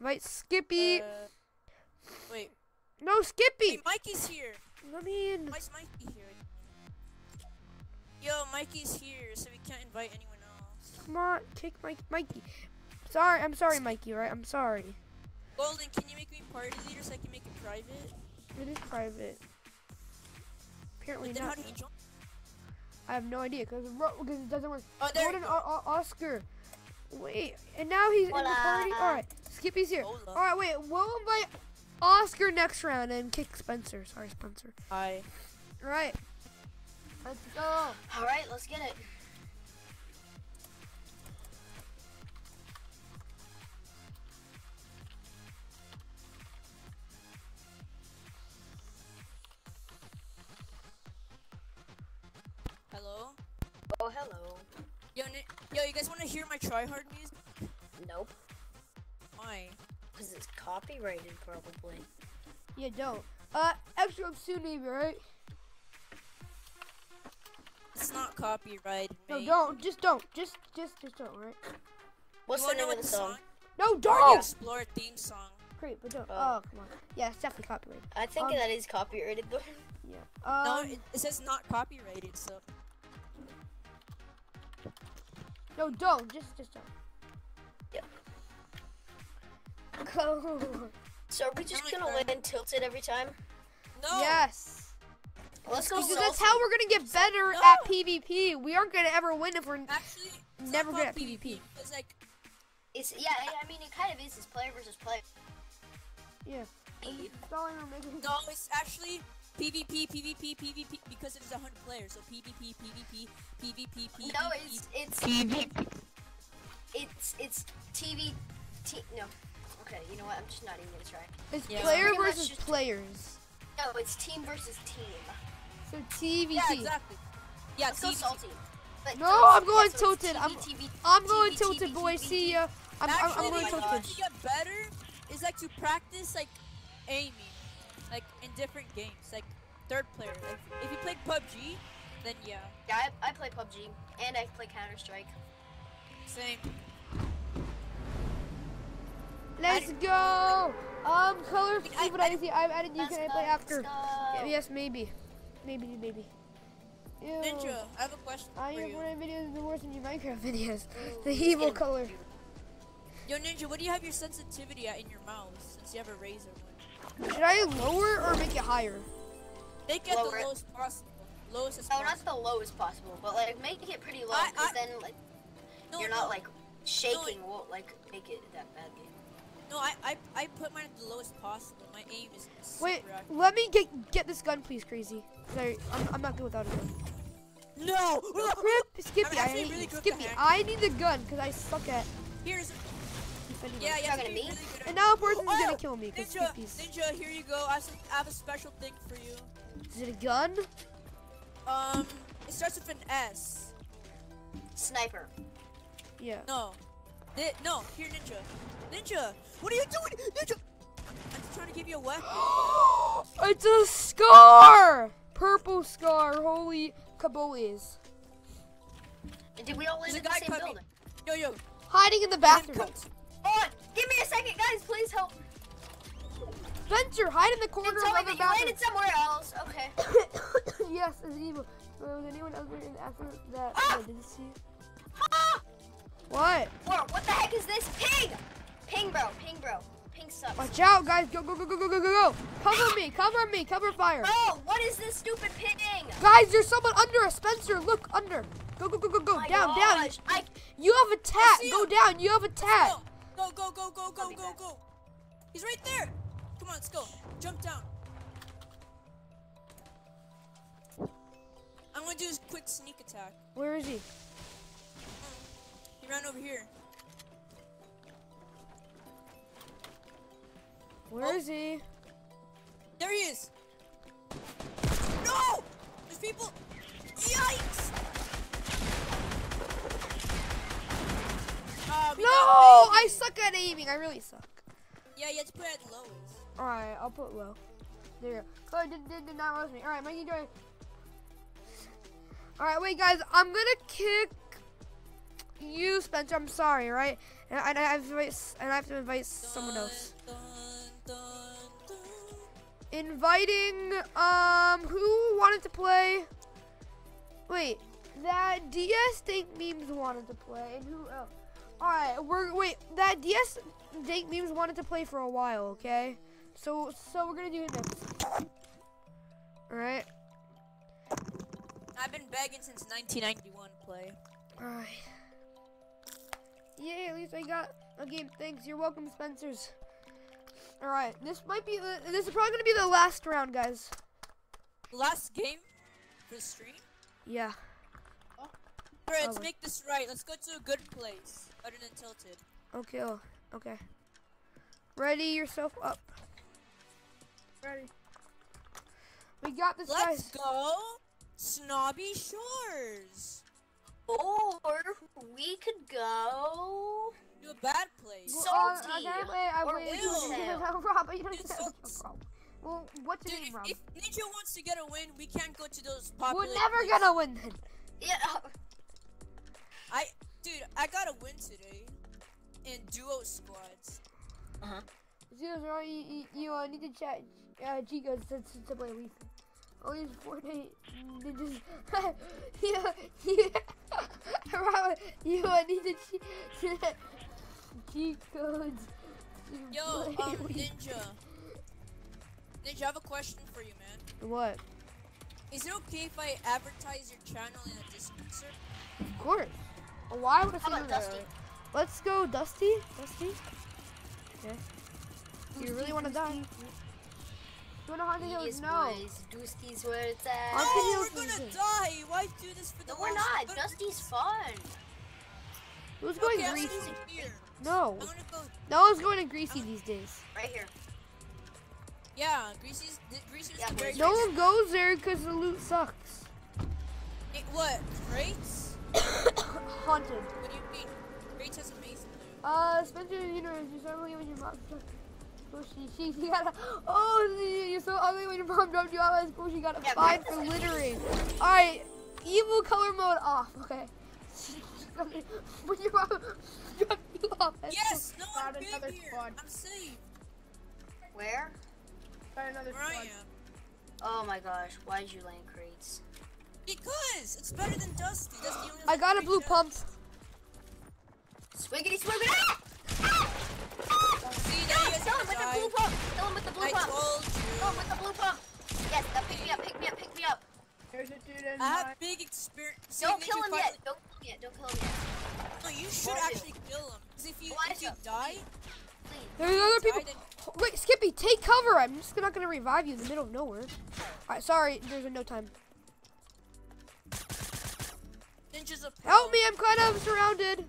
Invite Skippy. Uh, wait, no, Skippy. wait, Mikey's here. Let me in. Why's Mikey here? Yo, Mikey's here, so we can't invite anyone else. Come on, kick Mike, Mikey. Sorry, I'm sorry, Mikey. Right, I'm sorry. Golden, can you make me party leader so I can make it private? It is private. Apparently But then how not. do you join? I have no idea because because it doesn't work. Oh, there Golden o- O- Oscar. Wait, and now he's in the party. Hola. All right, Skippy's here. Hola. All right, wait. We'll invite Oscar next round and kick Spencer. Sorry, Spencer. Hi. All right. Let's go. All right, let's get it. Hello. Oh, hello. Yo, yo, you guys want to hear my tryhard music? Nope. Why? Because it's copyrighted, probably. Yeah, don't. Uh, extra obscenity, right? It's not copyrighted. No, don't. Just don't. Just, just, just don't. Right? What's you the wanna name of the song? No, Mario don't. Explorer theme song. Great, but don't. Oh. Oh, come on. Yeah, it's definitely copyrighted. I think Um, that is copyrighted, though. Yeah. no, Um, it, it says not copyrighted, so. no, don't. Just, just don't. Yeah. Go. So are we just Oh my gonna God. land tilted every time? No. Yes. Let's go Because that's how we're gonna get better No. at PvP. We aren't gonna ever win if we're Actually, Never not good at PvP. It's like It's yeah. I- I mean, it kind of is. It's player versus player. yeah. Installing or making. no, it's actually PvP, PvP, PvP because it is 100 players. So PvP, PvP, PvP, PvP. No, it's it's PvP. it's it's TV. T, no. Okay, you know what? I'm just not even gonna try. It's Yeah. player Pretty much versus just- players. No, it's team versus team. So TVT. Yeah, exactly. Yeah, Let's TvT. salty. But No, so- I'm yeah, going so tilted. TV, I'm- TV, I'm going TV, tilted, TV, boys. TV. See ya. I'm, I'm, Actually, I'm going like, tilted. to get better is like to practice like aiming, like in different games, like third player. Like if you played PUBG, then yeah, Yeah, I, I play PUBG and I play Counter Strike. same. Let's go. Um, color. I- See what I see. I've added you. Can I play after? yes, maybe. Maybe, maybe. Ew. Ninja, I have a question I for have you. one of the videos the worse than your Minecraft videos. Ooh, The evil get color. Yo, Ninja, what do you have your sensitivity at in your mouse since you have a Razer one? Should I lower or make it higher? Make it Lower the lowest possible. Lowest as No, not the lowest possible, but like make it pretty low, because then like No, you're no, not like shaking won't like make it that badly. No, I, I, I put mine at the lowest possible. My aim is super Wait, accurate. let me get get this gun, please, crazy. Sorry, I'm, I'm not good without a gun. No! Skip, Skippy, I actually need really good with Skippy. I need the gun because I suck at Here's defending. yeah, yeah. talking to be? Really good And now a person's Oh, gonna kill me because Ninja, Skippy's. Ninja, here you go. I have, some, I have a special thing for you. Is it a gun? Um, it starts with an S. Sniper. Yeah. No. Ni- no, here, Ninja. Ninja, what are you doing? Ninja! I'm just trying to give you a weapon. it's a scar! Purple scar. Holy caboles. And did we all live There's a in the same coming. building? Yo, yo. Hiding in the bathroom. handcuffs. Hold on, give me a second, guys. Please help. Spencer, hide in the corner of the bathroom. you bathroom. landed somewhere else. Okay. yes, it's evil. Uh, was anyone else in after that? Ah! I didn't see. Ah! What? Whoa, what the heck is this? Ping! Ping, bro. Ping, bro. Ping sucks. Watch out, guys! Go, go, go, go, go, go, go, go! Cover me! Cover me! Cover fire! Bro, what is this stupid ping? Guys, there's someone under us. Spencer, look under. Go, go, go, go, go! My down, down! I You have a tat. Go down. You have a tat. Go, go, go, go, go, go, back. go. He's right there. Come on, let's go. Jump down. I'm gonna do this quick sneak attack. Where is he? He ran over here. Where Oh. is he? There he is. No! There's people. Yikes! Uh, we No! I suck at aiming. I really suck. Yeah, you have to put it at lowest. All right, I'll put low. There you go. Oh, did, did, did not roast me. All right, Mikey, join. All right, wait, guys. I'm gonna kick you, Spencer. I'm sorry, right? And, and I have to invite, and I have to invite someone else. Inviting um who wanted to play? Wait, that DS Dank memes wanted to play, and who else? All right, we're wait that DS Dank memes wanted to play for a while. Okay, so so we're gonna do it next. All right, I've been begging since 1991 to play. all right. Yay! At least I got a game. Thanks. You're welcome, Spencers. All right, this might be the, this is probably gonna be the last round, guys. Last game for the stream. Yeah. Oh. Alright, let's Probably. make this right. Let's go to a good place other than tilted. Okay. oh, Okay. Ready yourself up. Ready. We got this, Let's guys. go Snobby Shores. Or we could go. To a bad place. So- Well, uh, salty. okay, wait, I Or wait, ew. Rob, you don't It's get a so- Well, what's your Dude, name, Rob? if, if Ninja wants to get a win, we can't go to those popular. We're never places. gonna win then. Yeah. I, dude, I got a win today in duo squads. Zeros, Rob, you, you, you uh, need to chat uh, Chico to, to, to play Wii Fit. All these Fortnite ninjas. yeah, yeah. Rob, you uh, need to cheat cheat codes. to Yo, um, Ninja. Ninja, I have a question for you, man. What? Is it okay if I advertise your channel in a Discord server? Of course. Why would I How say about? Dusty? Let's go, Dusty. Dusty. Okay. Do you really want to die? You want to hunt the hills? Yes, No. boys. Dusty's where it's Our at. no, we're gonna good. die. Why do this for the No, we're not. Dusty's fun. Who's going Okay, I'm greasy? gonna go here. No. I'm gonna go. No one's going to greasy these days. Right here. Yeah, Greasy's. Greasy's Yeah, very. No one goes there because the loot sucks. It, what? Crates? Haunted. What do you mean? Crates has amazing loot. Uh, Spencer, you know, you're so ugly when your mom. Oh, she, she, she got a. Oh, you- you're so ugly when your mom dropped you out of school. She got a Yeah, fine for littering. All right, evil color mode off. Okay. when your mom dropped you off. at Yes, no one Found big another here. squad. I'm safe. Where? Got another Where I squad. am. Oh my gosh. why did you land crates? Because it's better than Dusty. That's the only. I got a blue that- pump. Swiggity swiggity! Ah! Ah! See, Kill now you him! guys Kill are him with the gonna blue die. pump! Kill him with the blue I pump! told Kill him you. with the blue pump! Yes, now pick me up, pick me up, pick me up. There's a dude in I my... have big experience. Don't kill him yet. Don't kill him yet. Don't kill him yet. No, you should Why do? actually kill him. Because if you Why if you do? die, Please. There's other people. die, Wait, Skippy, take cover. I'm just not gonna revive you in the middle of nowhere. Alright, sorry. There's no time. ninjas of Help me! I'm kind of surrounded.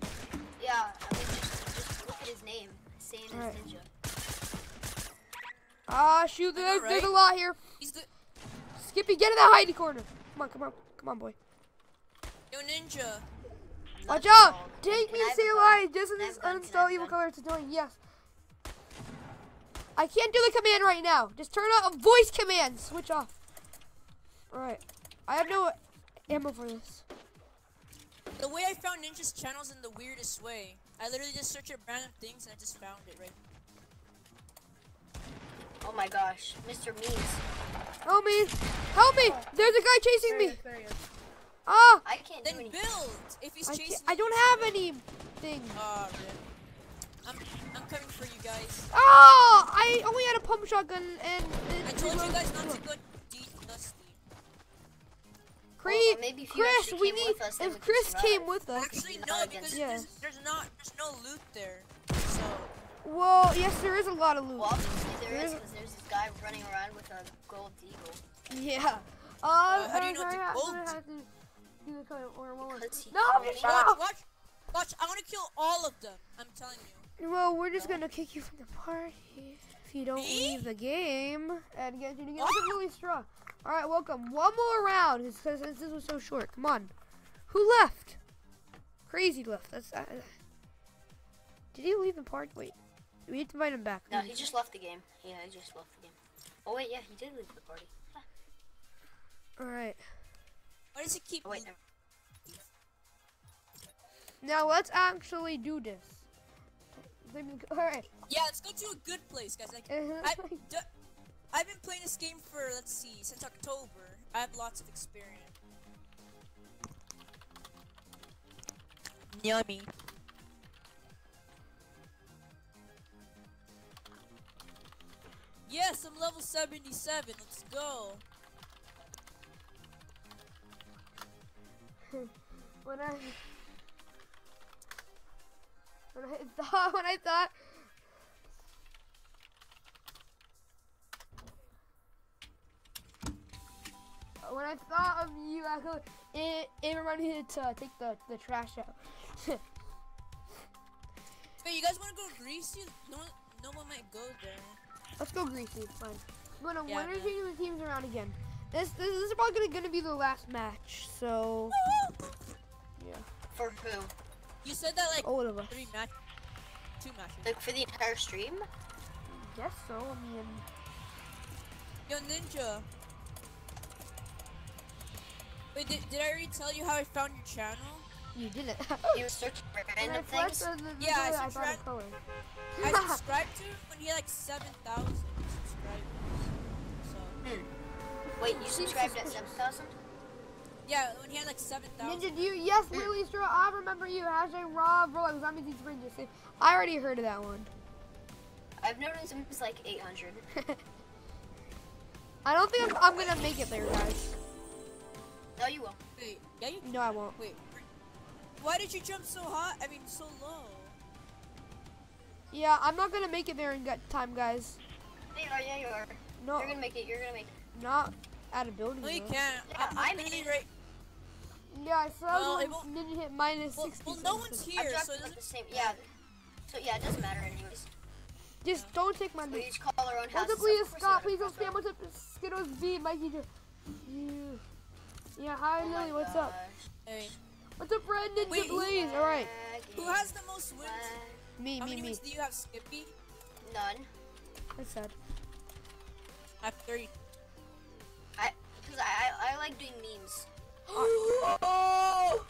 Yeah, I mean, just, just look at his name. Same as Alright. Ninja. Ah, shoot! I know, There's, there's a lot here. He's the Skippy, get in that hidey corner. Come on, come on, come on, boy. yo ninja. Watch out! Take me, I have stay a gun? Just Can I as have a gun? Can I uninstall evil color to doing. Yes. I can't do the command right now. Just turn on a voice command. Switch off. All right. I have no ammo for this. The way I found ninjas channels in the weirdest way. I literally just searched at random things and I just found it right. Oh my gosh, Mr. Means. Help me! Help me! There's a guy chasing There me. is, there he is. Ah! I can't do Then anything. build. If he's I, chasing. can't, I don't have build. anything. Ah. I'm I'm coming for you guys. Oh! I only had a pump shotgun and. and I told you guys not to go deep dusty. Creep, Well, maybe Chris, we came need. with us, if we Chris survive. came with us, Actually, no, because you. there's, there's not there's no loot there. So well, yes, there is a lot of loot. Well, obviously there There is, is- because there's this guy running around with a gold eagle. Yeah. Uh, Uh, how do you know sorry, the I- gold? sorry, I have to do the color or one more. Because he No, told you me- shut watch, watch, watch. I want to kill all of them. I'm telling you. Well, we're just gonna kick you from the party if you don't Me? leave the game and get you to get What? the Louis straw. All right, welcome. One more round since since this was so short. Come on. Who left? Crazy left. That's. Uh, did he leave the party? Wait. We need to invite him back. No, he just left the game. Yeah, he just left the game. Oh wait, yeah, he did leave the party. All right. Why does he keep? Oh wait, lo- no. Now let's actually do this. All right. Yeah, let's go to a good place, guys. Like Uh-huh. I, d- I've been playing this game for let's see since October. I have lots of experience. Yummy. Yes, I'm level 77. Let's go. when I when I thought when I thought when I thought of you, I could, it it reminded me to uh, take the the trash out. Hey, you guys want to go to Greasy? No one, no one might go there. Let's go greasy. It's fine. I'm gonna Yeah, winner man. change the teams around again. This this, is probably gonna, gonna be the last match. So yeah, For who? You said that like all of us. three match, two matches. Like for the entire stream? Guess so. I mean, Yo, Ninja. Wait, did, did I already tell you how I found your channel? you didn't. You were searching for When I random things? the- the- the Yeah, I color, I searched thought of ran- color. I subscribed to him when he had like 7,000 subscribers. So, Hmm. Wait, you subscribed at 7,000? yeah, when he had like 7,000. Ninja, do you? Yes, Lily Straw. I remember you. Hashtag Rob Rolex Zombies Eat Sprinters. I already heard of that one. I've noticed him is like 800. I don't think I'm, I'm gonna make it there, guys. No, you will. Wait, yeah, you. No, I won't. Wait, why did you jump so high? I mean, so low. Yeah, I'm not gonna make it there in time, guys. Yeah, you are, yeah, you are. No, You're gonna make it, you're gonna make it. not out of building. No, you though. can't. Yeah, I'm, I I'm made right. Yeah, I saw Well, it one won't- hit minus Well, 60. well, no one's seconds. I here, so it it doesn't. the same, yeah. So yeah, it doesn't matter anyways. Just don't take my We name. each call our own What's houses. up, please, Of Scott? Please don't spam. What's up, Skittles V, Mikey? J- You. Yeah, hi, Oh Lily. What's up? Hey, What's up, Red Ninja Wait, Blaze? All right, who has the most wins? Me, How me, many me. wins do you have, Skippy? None. That's sad. I have 30. I, cause I, I, I like doing memes. Oh!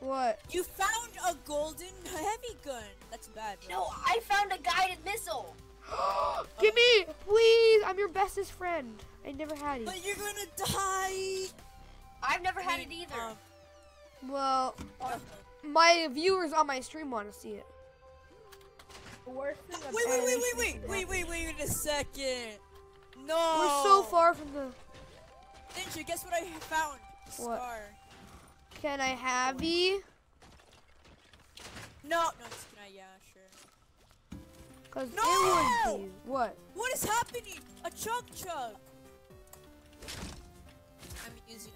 What? You found a golden heavy gun. That's bad. Bro. No, I found a guided missile. Give me, please. I'm your bestest friend. I never had it. But you're gonna die. I've never had I it either. um, Well, uh, my viewers on my stream want to see it. Worst thing wait, wait, wait, wait, wait, wait, wait, wait, wait a second. No. We're so far from the. Ninja, guess what I found? What? Scar. Can I have ye? No, no, just kidding. I- Yeah, sure. Cause No! it would be. What? What is happening? A chug chug. I'm using.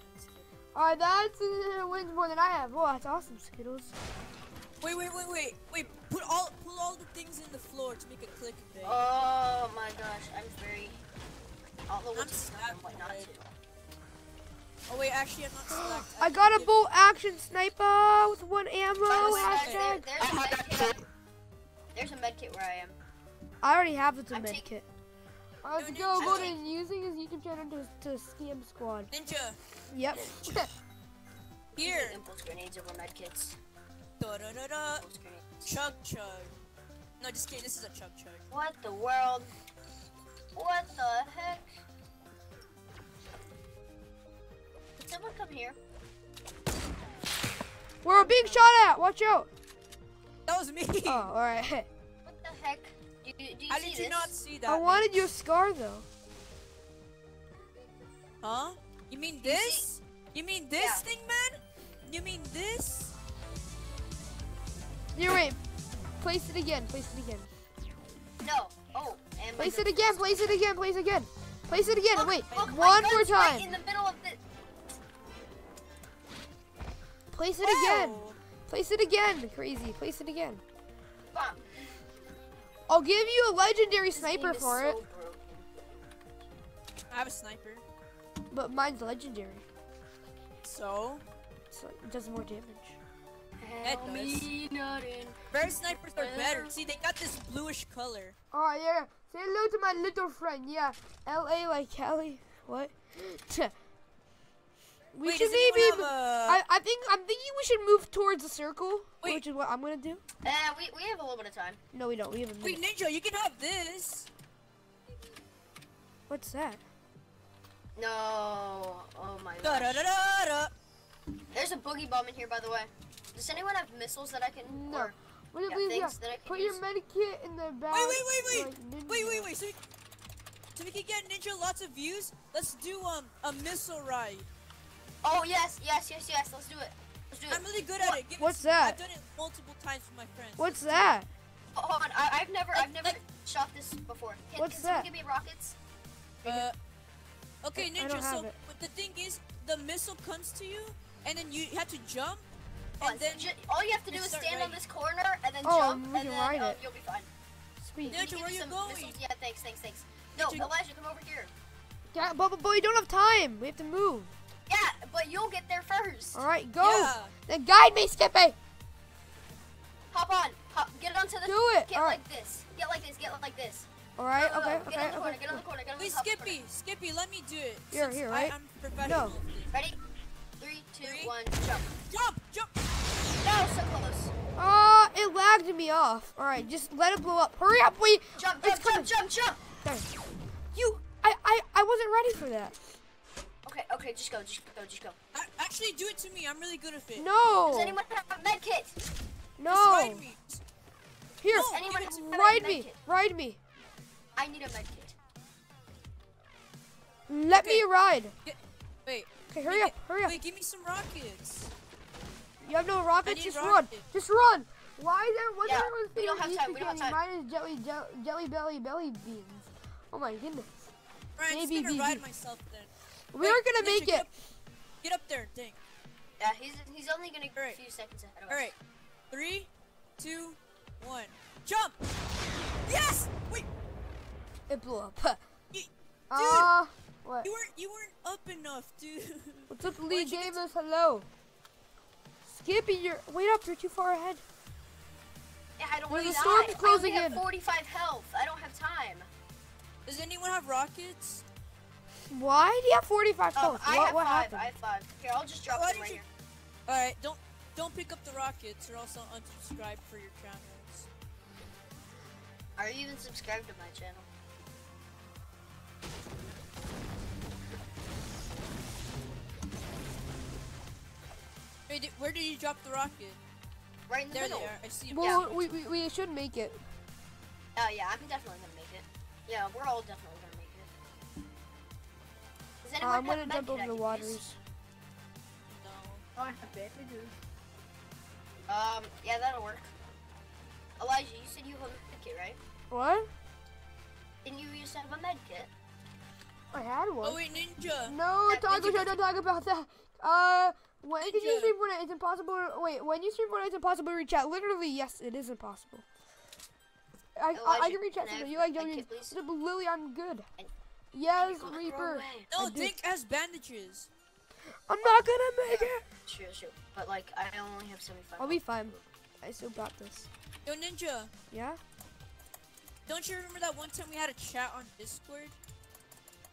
Alright, that's uh, wins more than I have. Oh, that's awesome, Skittles. Wait, wait, wait, wait, wait. Put all, put all the things in the floor to make a click bang. Oh my gosh, I'm very. I don't know what I'm to do and what not to. oh wait, actually, I'm not select. I got a bolt action sniper with one ammo. Hashtag. there, there's a med kit. There's a med kit where I am. I already have it to I'm med kit. Alright, let's No, go. no, Go no. to using his YouTube channel to, to scam squad. Ninja. Yep. Here. Impulse grenades over med kits. Da da da da. Impulse grenades. Chug chug. No, just kidding. This is a chug chug. What the world? What the heck? Did someone come here? We're being shot at. Watch out. That was me. Oh, alright. What the heck? Do you, do you How see did this? not see that? I wanted your scar though. Huh? You mean this? You mean this Yeah. thing, man? You mean this? Here, wait. Place it again. Place it again. No. Oh, and Place it again. Place it again. Place it again. Place it again. Look, Wait. look, One more gun's right time. in the middle of the. Place it again. Place it again. Crazy. Place it again. Bomb. I'll give you a legendary This sniper for so it, broken. I have a sniper. but mine's legendary, So? so it does more damage. Help does. me nothing. Bear snipers are better. See, they got this bluish color. Oh yeah. Say hello to my little friend. Yeah. L.A. like Cali. What? we Wait, should does anyone maybe. have a... I, I think I'm thinking we should move towards the circle, Wait. which is what I'm gonna do. Uh, we, we have a little bit of time. No, we don't. We have a Wait. Ninja, you can have this. What's that? No. Oh my Da da da da da. There's a boogie bomb in here, by the way. Does anyone have missiles that I can? No. Or, What if yeah, we yeah, things that I can put use? your medikit in the bag? Wait, wait, wait, wait. like Wait, wait, wait. So we, so we can get Ninja lots of views. Let's do um a missile ride. oh yes, yes, yes, yes. Let's do it. Let's do it. I'm really good at it. Give What's some- that? I've done it multiple times with my friends. What's that? Oh, hold on. I, I've never, I've never like- shot this before. Can, What's can that? give me rockets? Uh, okay, I Ninja. don't have so it. but the thing is, the missile comes to you, and then you have to jump, Hold and then ju- all you have to do is start stand on this corner and then Oh, jump, we and can then ride uh, it. you'll be fine. Sweet. Can Ninja, give where me you some going? missiles? Yeah, thanks, thanks, thanks. No, Ninja- Elijah, come over here. Yeah, but, but, but we don't have time. We have to move. Yeah, but you'll get there first. All right, go. Yeah. Then guide me, Skippy. Hop on. Hop, get onto the. Do it. Get All right. like this. Get like this. Get like this. All right. No, no, Okay. no, Get Okay. on the corner. Okay. Get on the corner. Get on Wait, the top corner. Skippy, Skippy, let me do it. Here, since here, right? I'm professional. No. Ready? Three, two, Three. one, jump. Jump, jump. No, so close. Ah, it lagged me off. All right, just let it blow up. Hurry up, we. Jump, jump, jump, jump, jump. Okay. You, I, I, I wasn't ready for that. Okay, okay, just go, just go, just go. A- actually, do it to me. I'm really good at it. Does anyone have a med kit? Just No. ride me. Here, No, Anyone give to have me. a ride med me. kit? Ride me. I need a med kit. Let me Okay. ride. Wait. Okay, hurry wait, up. Hurry up. Wait, give me some rockets. You have no rockets. Just rockets. run. Just run. Why is there? What's Yeah, everyone's we don't have time, we don't have candy? Mine is jelly, jel- jelly belly belly beans. Oh my goodness. Alright, I'm just Maybe gonna BB. ride myself then. We Wait, aren't gonna Ninja, make get it. Up, get up there, dang. Yeah, he's he's only gonna get Alright. a few seconds ahead of us. Alright. Three, two, one. Jump! Yes! Wait, It blew up. you, Ah, what? you weren't you weren't up enough, dude. What's up, Where'd Lee you Gamers? Hello. Skippy, you're wait up. You're too far ahead. Yeah, I don't There's want a to storm die. closing I only in. have 45 health. I don't have time. Does anyone have rockets? Why do you have 45 Um, health? I what have what five. happened? I have five. Here, I'll just drop Why them right you- here. Alright, don't don't pick up the rockets or else I'll unsubscribe for your channels. Are you even subscribed to my channel? Wait, did, where did you drop the rocket? Right in the There middle. they are. I see 'em. Well, we, we we should make it. Oh yeah, I'm definitely gonna make it. Yeah, we're all definitely gonna make it. anyone I'm gonna jump over the waters. use? No. Oh, I have bandages. Um, yeah, that'll work. Elijah, you said you have a medkit, right? What? Didn't you used to have a medkit? I had one. Oh wait, ninja. No, That Taco means Show, don't talk about that. Uh, when can you Ninja. stream Fortnite? It's impossible. Wait, when you stream Fortnite, it's impossible to reach out. Literally, yes, it is impossible. I, I, I can reach out can to you like my Joey. kit, please? Lily, I'm good. And- Yes, Go- go Reaper. away. No, I did. Dink has bandages. I'm not gonna make it. Sure, sure. But like, I only have 75. I'll be fine. I still got this. Yo, ninja. Yeah. Don't you remember that one time we had a chat on Discord?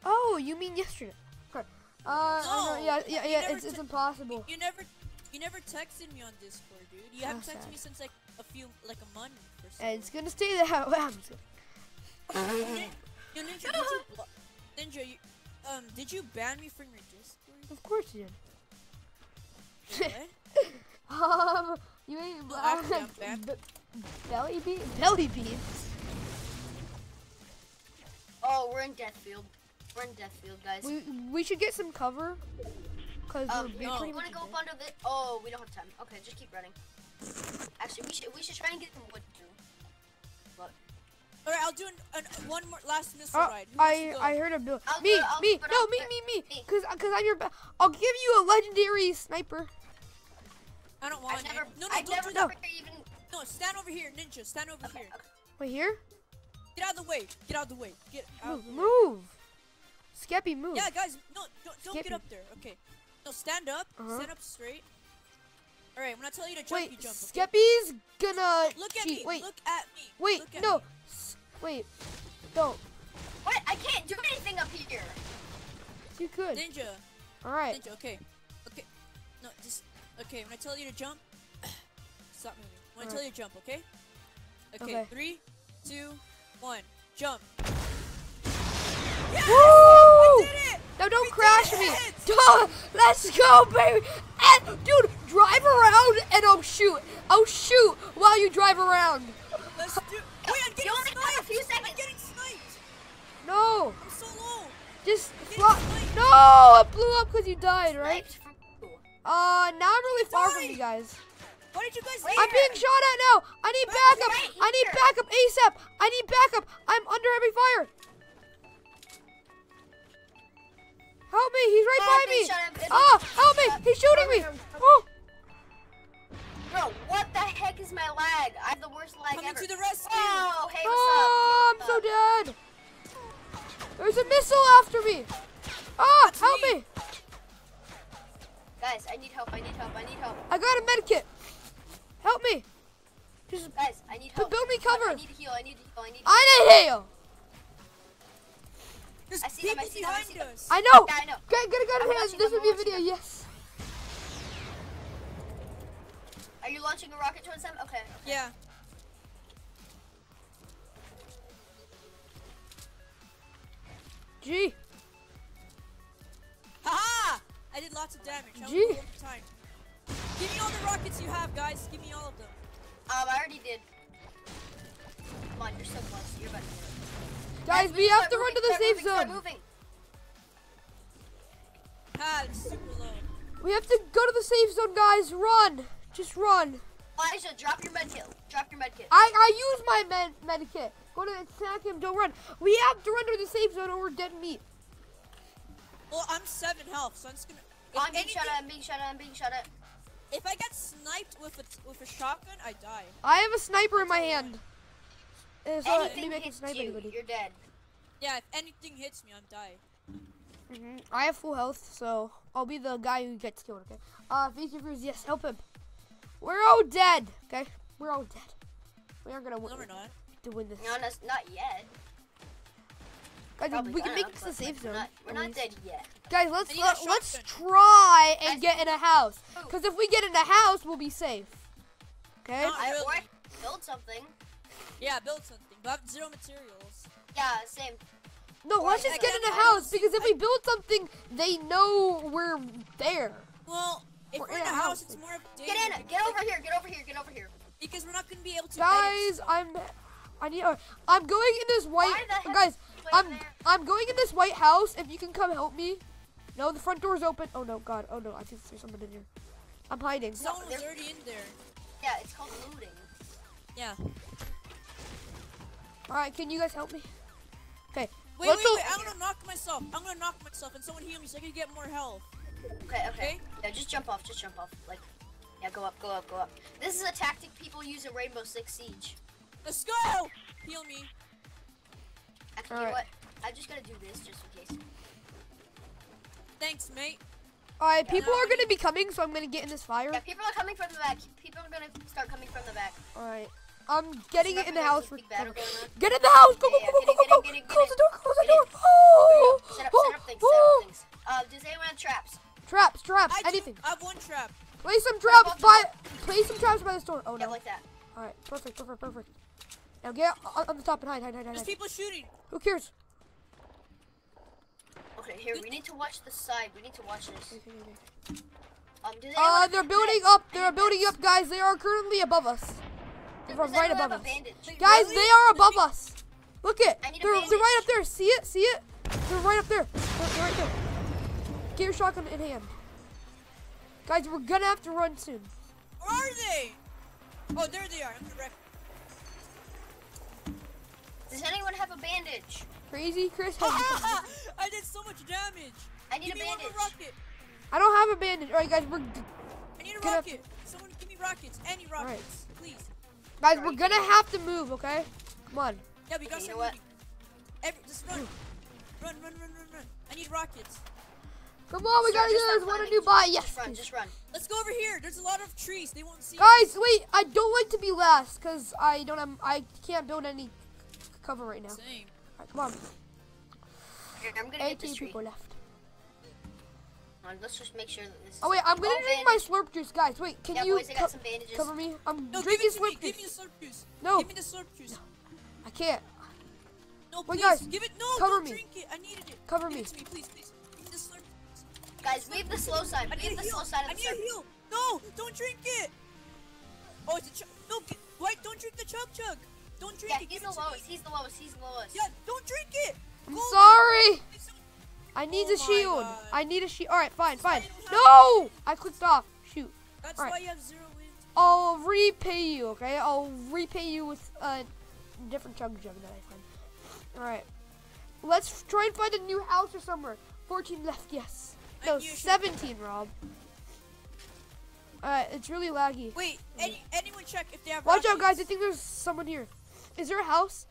Oh, you mean yesterday? Okay. Uh, I know, No, yeah, yeah, yeah. It's, it's impossible. You never, you never texted me on Discord, dude. You haven't Oh, texted sad. me since like a few, like a month or so. And it's gonna stay that way. I'm just kidding. Nin- Yo, ninja, did you, ninja, you, um, did you ban me from your Discord? Of course you What? did. Um, you mean Well, actually, I'm banned. b- belly bean? Belly beans. Oh, we're in Deathfield. We're in Deathfield, guys. We we should get some cover. Cause um, we're no. pretty wanna go up under the? Oh, we don't have time. Okay, just keep running. Actually, we should we should try and get some wood too. But All right, I'll do an, an, one more last missile Oh, ride. Who wants to I? I heard a bill. I'll do Me it, I'll me no me me me. Me. Cause cause I'm your. Ba- I'll give you a legendary sniper. I don't want I've never, it. No, no, I've don't never, do no. never even. No, stand over here, ninja. Stand over Okay, here. okay. Wait here. Get out of the way. Get out of the way. Get out. Move of the way. move. Skeppy move. Yeah, guys, no, don't, don't Skip get up there. Okay. No, stand up. Uh-huh. Stand up straight. All right, when I tell you to jump, Wait, you jump. okay? Skeppy's gonna Look at cheat. me. Wait Look at me. wait at no. me. Wait. Don't. What? I can't do anything up here. You could. Ninja. All right. Ninja. Okay. Okay. No, just okay. When I tell you to jump, stop moving. When I tell Alright. you to jump, okay? Okay. Okay. Three, two, one, jump. Woo! I did! No, don't We crash me. Duh, let's go, baby. And, dude, drive around and oh shoot. Oh shoot while you drive around. Let's do. Wait, I'm getting You only a sniped. few I'm getting sniped. No, I'm so low. just fly. No, it blew up because you died, right? Sniped? Uh, now I'm really far from you guys. Why did you guys? Wait. I'm being shot at now. I need Right backup. right I need backup ASAP. I need backup. I'm under heavy fire. Help me. He's right Oh, by they me. shot him. Ah, help me. He's shooting me. Oh. Bro, what the heck is my lag? I have the worst lag Coming ever. to the rescue. Oh, hey, Oh, I'm so dead. There's a missile after me. Ah, That's help me. me. Guys, I need help. I need help. I need help. I got a med kit. Help me. Just, Guys, I need But help. build me Come on, cover. I need to heal. I need to heal. I need. To I need heal. There's I see them, I see them, I see us. I know. Yeah, I know. Get, get a gun I'm in hand. watching This them, would be a video. watching Yes. Are you launching a rocket towards them? Okay. Yeah. G. Haha! I did lots of damage. Gee. go one more time. Give me all the rockets you have, guys. Give me all of them. Um, I already did. Come on, you're so close. You're about to get. Guys, we start have to run to the safe moving, zone. moving. Ah, it's super low. We have to go to the safe zone, guys. Run. Just run. Elijah, drop your med kit. Drop your med kit. I, I use my med, med kit. Go to attack him. Don't run. We have to run to the safe zone or we're dead meat. Well, I'm seven health, so I'm just gonna. If, I'm being anything, shot at. I'm being shot at. I'm being shot at. if I get sniped with a with a shotgun, I die. I have a sniper in my hand. Uh, Anything maybe I can hits snipe you, anybody. you're dead. Yeah, if anything hits me, I'm die. hmm I have full health, so I'll be the guy who gets killed. Okay. Uh, Feast Your yes, help him. We're all dead. Okay, we're all dead. We aren't gonna No, win we're not. to win this. No, not, not yet. Guys, Probably we can make it to safe zone. We're not, we're not dead yet. Guys, let's I need let, let's try and Guys- get in a house. Cause if we get in a house, we'll be safe. Okay. Not I, or I build something. Yeah, build something, but I have zero materials. Yeah, same. No, or let's I just get in can- a I house because if we build something, they know we're there. Well, if We're we're, in in a a house, house. it's more of Get in. Get over here. Get over here. Get over here. because we're not gonna be able to. Guys. I'm I need uh, I'm going in this white Why guys, I'm there? I'm going in this white house if you can come help me. No, the front door's open. Oh no, God. Oh no, I think there's someone in here. I'm hiding. Someone was already in there. Yeah, it's called looting. Yeah. All right, can you guys help me? Okay. Wait, Let wait, wait. I'm gonna knock myself. I'm gonna knock myself and someone heal me so I can get more health. Okay, okay. Okay. Yeah, just jump off. Just jump off. Like, yeah, go up, go up, go up. This is a tactic people use in Rainbow Six Siege. Let's go! Heal me. Actually, you know Alright. what? I'm just gonna do this just in case. Thanks, mate. All right, Yeah. people are gonna be coming, so I'm gonna get in this fire. Yeah, people are coming from the back. People are gonna start coming from the back. All right. I'm getting it in the house. there's a For big battle cover. going on? Get in the house! Go, go, go, go, go, go, go! get in, get Close the door! Close the door! Oh! Set up, oh, set up things, oh. set up things. Uh, does anyone have traps? Traps, traps, anything. I have one trap. Place some traps by. Place some traps by the store. Oh Yeah, no! like that. All right, perfect, perfect, perfect. Now get on, on the top and hide, hide, hide, hide. There's people shooting. Who cares? Okay, here, we need to watch the side. We need to watch this. Um, does anyone Uh, they're building up. They're building up, guys. They are currently above us. They're right anyone above us. Guys, Really? they are above us. Look it. I need a They're, they're right up there. See it? See it? They're right up there. They're, they're right there. Get your shotgun in hand. Guys, we're gonna have to run soon. Where are they? Oh, there they are. I'm. Does anyone have a bandage? Crazy Chris has I did so much damage. I need Give a me one bandage. rocket. I don't have a bandage. All right, guys, we're I need a Get up. rocket. Someone give me rockets. Any rockets, please. Guys, we're gonna have to move. Okay, come on. Yeah, we gotta you some. know what? Every, just run. Run, run, run, run, run. I need rockets. Come on, we Sir, gotta just do start this. What a climbing. new buy. Yes. Just run, just run. Let's go over here. There's a lot of trees. They won't see. us. Guys, wait. I don't like to be last because I don't have. I can't build any cover right now. Same. right, come on. Here, I'm gonna get 18 this tree. people left. Come on, let's just make sure that this. Oh wait, I'm gonna drink my slurp juice, guys. Wait, can Yeah, you boys, I co- some bandages. cover me? I'm No, drinking it to me. slurp Give me the juice. slurp juice. No, Give me the slurp juice. I can't. No, Wait, guys, give it. No, cover don't me. drink it. I needed it. Cover give me. It to me, please, please. Give me the slurp. Guys, leave the slow side. I need Leave the slow side of the need a circle. heal. No, don't drink it. Oh, it's a chug. No, get, wait, don't drink the chug chug. Don't drink Yeah, it. he's Give the it lowest. He's the lowest. He's the lowest. Yeah, don't drink it. I'm Go, sorry. It's so- I need Oh a shield. God. I need a shield. All right, fine, fine. why you don't No, I clicked off. Shoot. That's Alright. why you have zero wins. I'll repay you. Okay, I'll repay you with a different chug jug that I find. All right. Let's try and find a new house or somewhere. 14 left. Yes. No, knew you should- 17, Rob. Alright, it's really laggy. Wait, any, anyone check if they have Watch out, guys. I think there's someone here. Is there a house?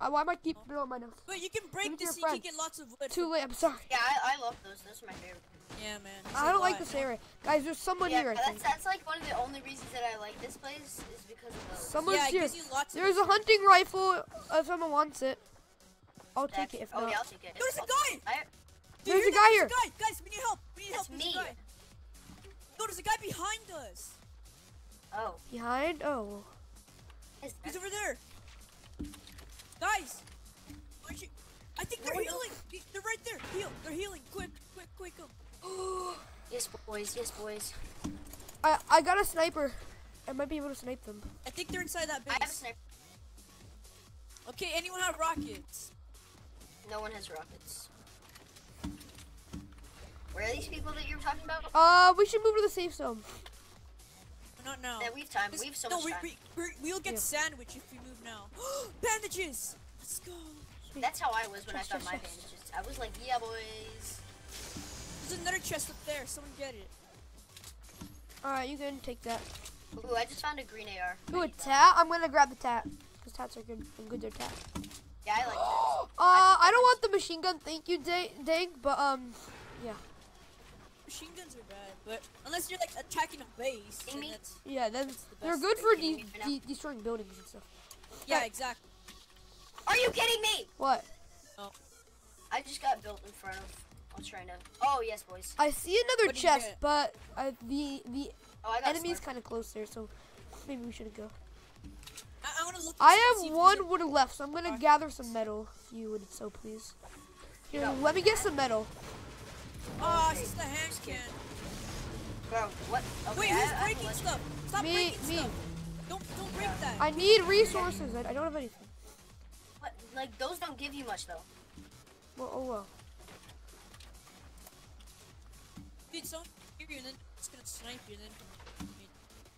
Uh, why am I keep blowing my nose? Wait, you can break to your this so you can get lots of wood. Too late. I'm sorry. Yeah, I, I love those. Those are my favorite. Yeah, man. I don't like this why? area. Guys, there's someone yeah, here, I that's, that's like one of the only reasons that I like this place is because of those. Someone's Yeah, it here. gives you lots of There's a hunting rifle if someone wants it. I'll That's- take it if oh, not. yeah, I'll take it. There's a I'll take guy! it. I, Do There's a guy There's here. guy. Guys, we need help. We need That's help. There's me. No, there's a guy behind us. oh. Behind? Oh. He's over there. Guys, aren't you? I think they're No, no. healing. They're right there. Heal. They're healing. Quick, quick, quick, come. yes, boys. Yes, boys. I, I got a sniper. I might be able to snipe them. I think they're inside that base. I have a base. sniper. Okay, anyone have rockets? No one has rockets. Where are these people that you're talking about? Uh, we should move to the safe zone. Not now. Yeah, we have time. We have so no, much we, time. we, we're, we'll get Yeah. sandwich if we move now. Bandages. Let's go. That's how I was when I Chest, found my chest, chest. bandages. I was like, yeah, boys. There's another chest up there. Someone get it. Alright, you can take that. Ooh, I just found a green AR. Ooh, a tat? I'm gonna grab the tat. Because tats are good. I'm good, they're tat. Yeah, I like that. Uh, I don't want the machine gun, thank you, Da- Dank, but, um, yeah. Machine guns are bad, but unless you're like attacking a base, then that's yeah, then the they're good Are for de- me de- destroying buildings and stuff. Yeah, exactly. Are you kidding me? What? Oh. I just got built in front of. I'll try to. Oh yes, boys. I see another What chest, but uh, the the Oh, I got. enemy's kind of close there, so maybe we shouldn't go. I, I want to look. I have one a- wood left, so I'm gonna Alright. gather some metal, if you would so please. Here, Yeah. let me get some metal. Oh, it's just a hand can. Bro, what? Okay, Wait, I- who's I have breaking legend. stuff? Stop Me- breaking me. stuff. Don't don't break that. I need resources. I, I don't have anything. What? Like those don't give you much though. Well, oh well. Dude, someone hear you and then it's gonna snipe you and then. I mean,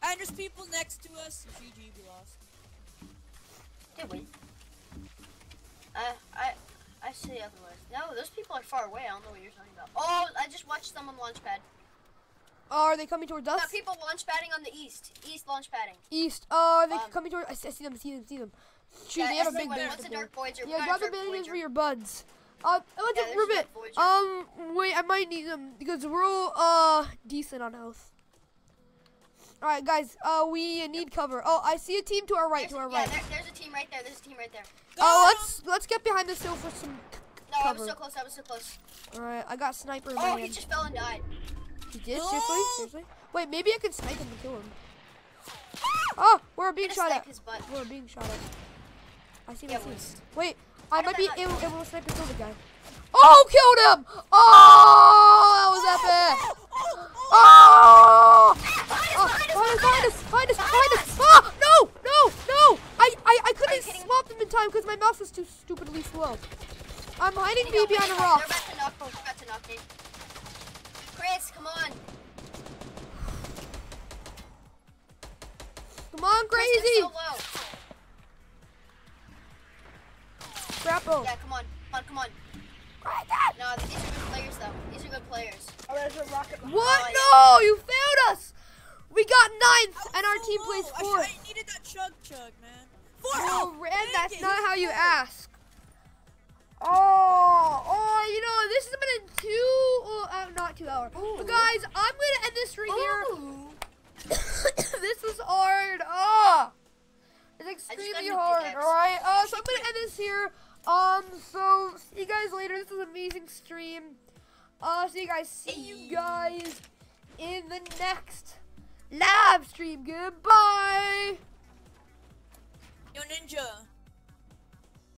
and there's people next to us. GG, we lost. Did we? Uh, I, I say otherwise. No, those people are far away. I don't know what you're talking about. Oh, I just watched someone launch pad. Oh, are they coming towards us? Got people launch padding on the east. East launch padding. East. Oh, are they Um, coming towards? I see, I see them. See them. See them. Shoot, Yeah, they have a big like, base Once the up there. dark are Yeah, grab the a bandages for your buds. Uh, let's Yeah, it. Um, wait, I might need them because we're all uh decent on health. All right, guys. Uh, we need cover. Oh, I see a team to our right. There's, To our yeah, right. there, there's a team right there. There's a team right there. Oh, 'em! let's let's get behind this hill for some. No, I was so close. I was so close. All right, I got sniper Oh, my he just fell and died. He did seriously, seriously. Wait, maybe I can snipe him and kill him. Oh, we're being shot at. We're being shot at. I see. Yeah, see. Wait, I might be able, able to snipe and kill the guy. Oh, killed him! Oh, that was epic! Oh, oh, Oh! Oh, behind us, behind us, behind us! Oh, no, no, no! I, I, I couldn't swap them in time because my mouse was too stupidly slow. I'm hiding They me got me. behind a They're rock. about to knock. They're about to knock me. Chris, come on. Come on, Chris, they're crazy! so. Grapple. Yeah, come on. Come on, come on. Right that. No, these are good players, though. These are good players. Oh, there's a rocket. What? Oh, No, you failed us. We got ninth, oh, and our so team low. plays fourth. I needed that chug chug, man. Four Oh, health. Ren, that's it, not how you ask. Oh, oh, you know, this has been a two, oh, uh, not two hour. But guys, I'm gonna end this right here. this is hard. Oh, it's extremely got a new hard. All right. Uh, so I'm gonna end this here. Um, so see you guys later. This was an amazing stream. Uh, see you guys. See you guys in the next live stream. Goodbye. Yo, Ninja.